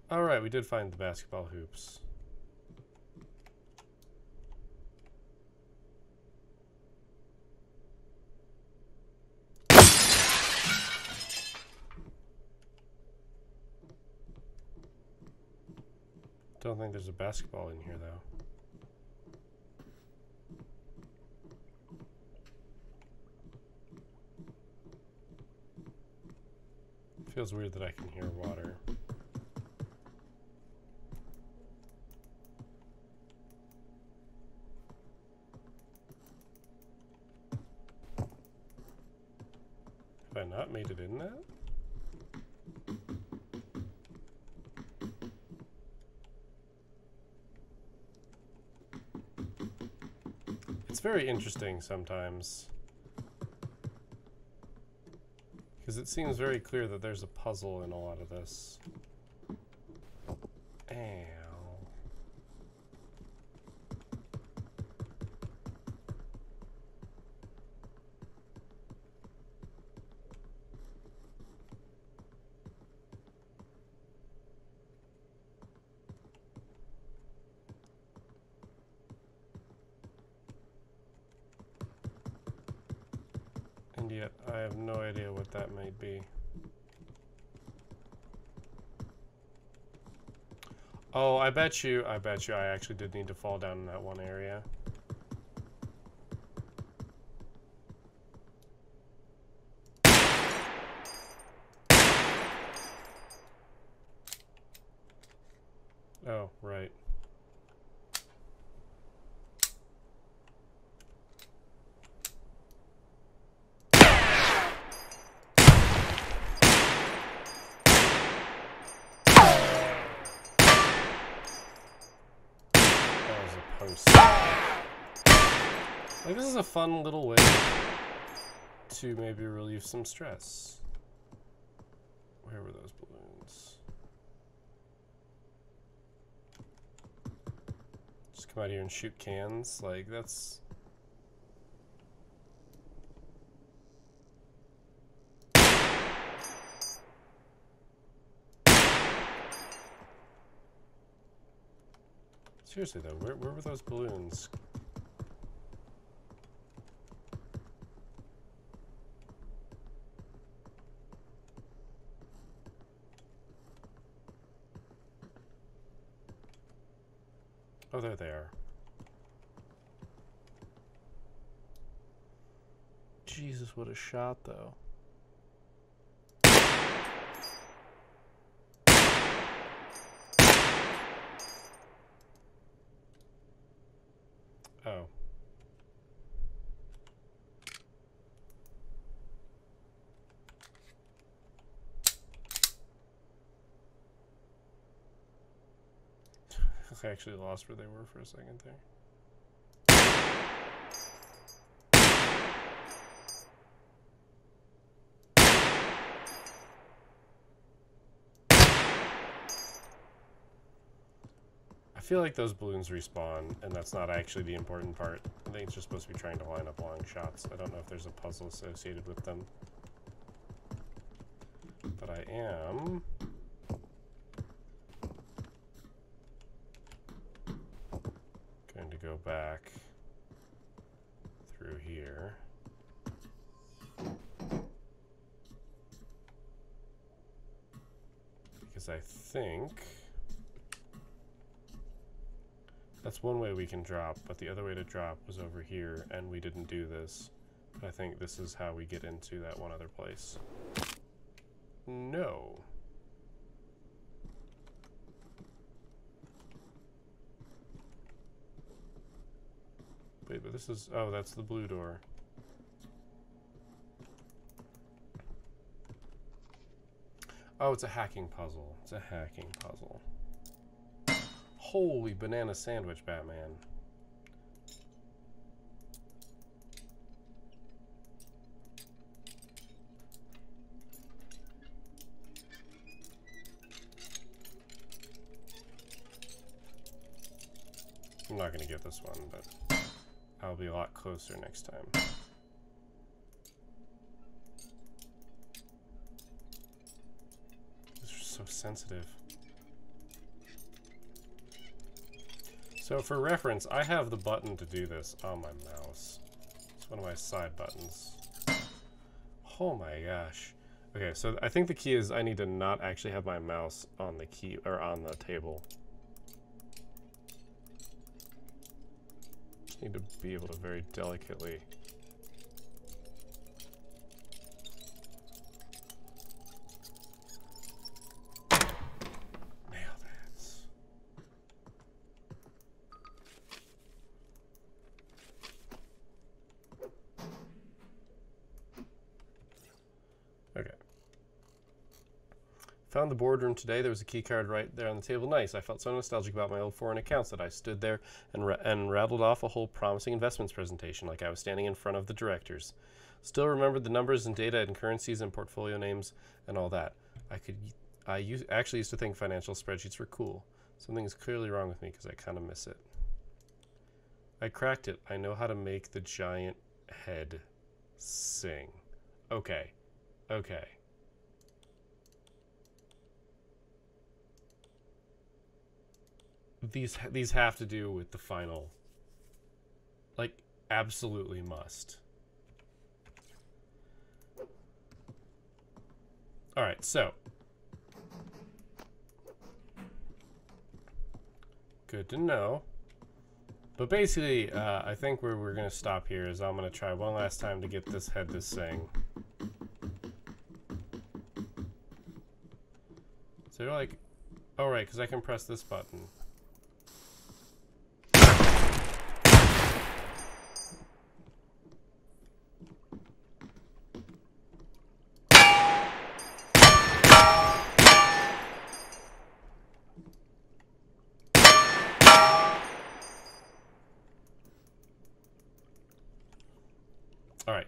S1: Alright, we did find the basketball hoops. I don't think there's a basketball in here though. Feels weird that I can hear water. Have I not made it in that? It's very interesting sometimes. Because it seems very clear that there's a puzzle in a lot of this. Ow. And yet, I have no idea what that might be. Oh, I bet you, I bet you I actually did need to fall down in that one area. Oh, right. That was a post. Like, this is a fun little way to maybe relieve some stress. Where were those balloons? Just come out here and shoot cans. Like, that's... Seriously though, where, where were those balloons? Oh, there they are. Jesus, what a shot, though. Oh. I actually lost where they were for a second there. I feel like those balloons respawn, and that's not actually the important part. I think it's just supposed to be trying to line up long shots. I don't know if there's a puzzle associated with them. But I am... Going to go back through here. Because I think that's one way we can drop, but the other way to drop was over here, and we didn't do this. But I think this is how we get into that one other place. No. Wait, but this is... Oh, that's the blue door. Oh, it's a hacking puzzle. It's a hacking puzzle. Holy banana sandwich, Batman. I'm not going to get this one, but I'll be a lot closer next time. These are so sensitive. So for reference, I have the button to do this on my mouse. It's one of my side buttons. Oh my gosh. Okay, so I think the key is I need to not actually have my mouse on the key or on the table. Need to be able to very delicately nail that. Okay. Found the boardroom today. There was a key card right there on the table. Nice. I felt so nostalgic about my old foreign accounts that I stood there and, ra- and rattled off a whole promising investments presentation like I was standing in front of the directors. Still remembered the numbers and data and currencies and portfolio names and all that. I could. I use, actually used to think financial spreadsheets were cool. Something is clearly wrong with me because I kind of miss it. I cracked it. I know how to make the giant head sing. Okay. Okay. These these have to do with the final. Like absolutely must. All right, so good to know. But basically, uh, I think where we're gonna stop here is I'm gonna try one last time to get this head to sing. So you're like, oh right, because I can press this button. All right.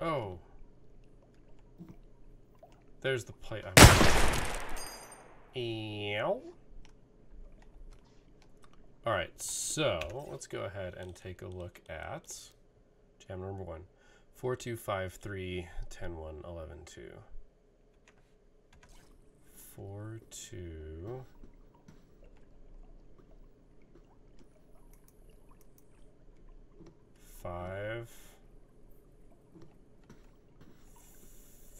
S1: Oh. The plate. I'm... Ew. All right, so let's go ahead and take a look at jam number one. 4253 10 1 11 2. 4 2 5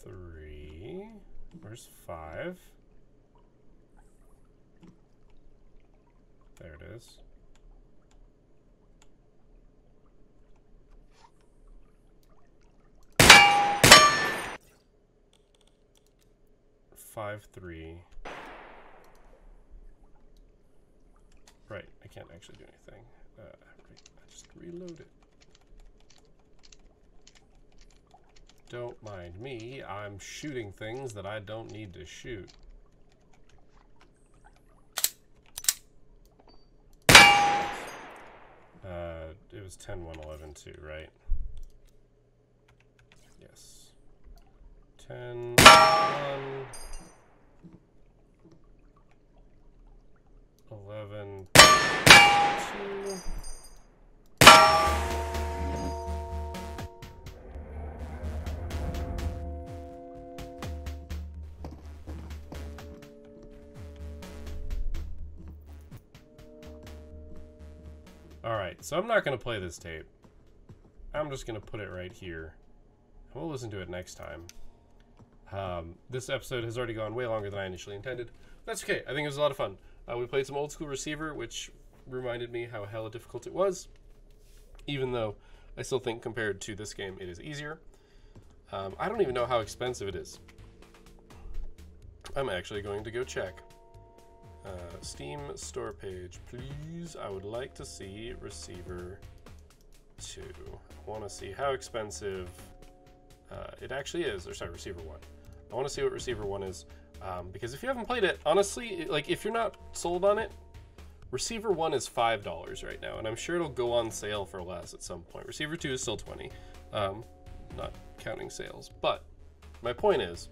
S1: 3 Where's 5? There it is. Five three. Right, I can't actually do anything. Uh, I just reload it. Don't mind me, I'm shooting things that I don't need to shoot. Uh, it was 10, 1, 11, 2, right? Yes. 10, 1, 11, Alright, so I'm not going to play this tape. I'm just going to put it right here. We'll listen to it next time. Um, this episode has already gone way longer than I initially intended. That's okay. I think it was a lot of fun. Uh, we played some old school receiver, which reminded me how hella difficult it was. Even though I still think compared to this game, it is easier. Um, I don't even know how expensive it is. I'm actually going to go check. Uh, Steam store page, please. I would like to see Receiver 2. I want to see how expensive uh, it actually is. Or sorry, Receiver 1. I want to see what Receiver 1 is. Um, because if you haven't played it, honestly, like if you're not sold on it, Receiver 1 is $5 right now, and I'm sure it'll go on sale for less at some point. Receiver 2 is still 20 um, not counting sales. But my point is,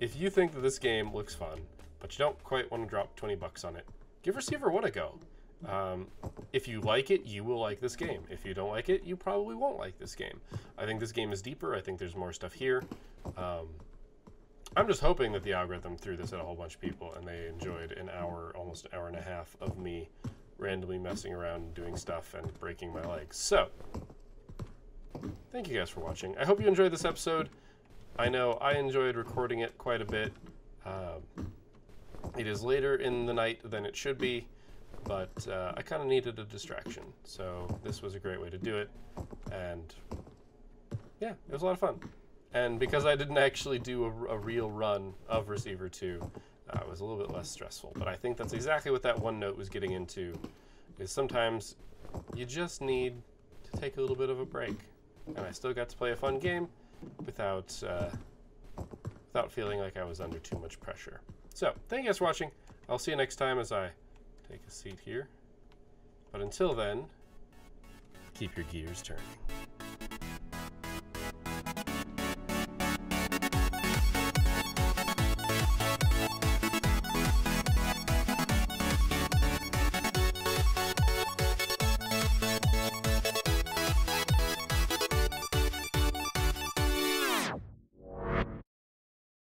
S1: if you think that this game looks fun, but you don't quite want to drop 20 bucks on it, give Receiver 1 a go. Um, if you like it, you will like this game. If you don't like it, you probably won't like this game. I think this game is deeper. I think there's more stuff here. Um, I'm just hoping that the algorithm threw this at a whole bunch of people and they enjoyed an hour, almost an hour and a half of me randomly messing around, and doing stuff, and breaking my legs. So, thank you guys for watching. I hope you enjoyed this episode. I know I enjoyed recording it quite a bit. Um, it is later in the night than it should be, but uh, I kind of needed a distraction. So this was a great way to do it. And yeah, it was a lot of fun. And because I didn't actually do a, a real run of Receiver 2, uh, it was a little bit less stressful. But I think that's exactly what that one note was getting into, is sometimes you just need to take a little bit of a break. And I still got to play a fun game without, uh, without feeling like I was under too much pressure. So, thank you guys for watching. I'll see you next time as I take a seat here. But until then, keep your gears turning.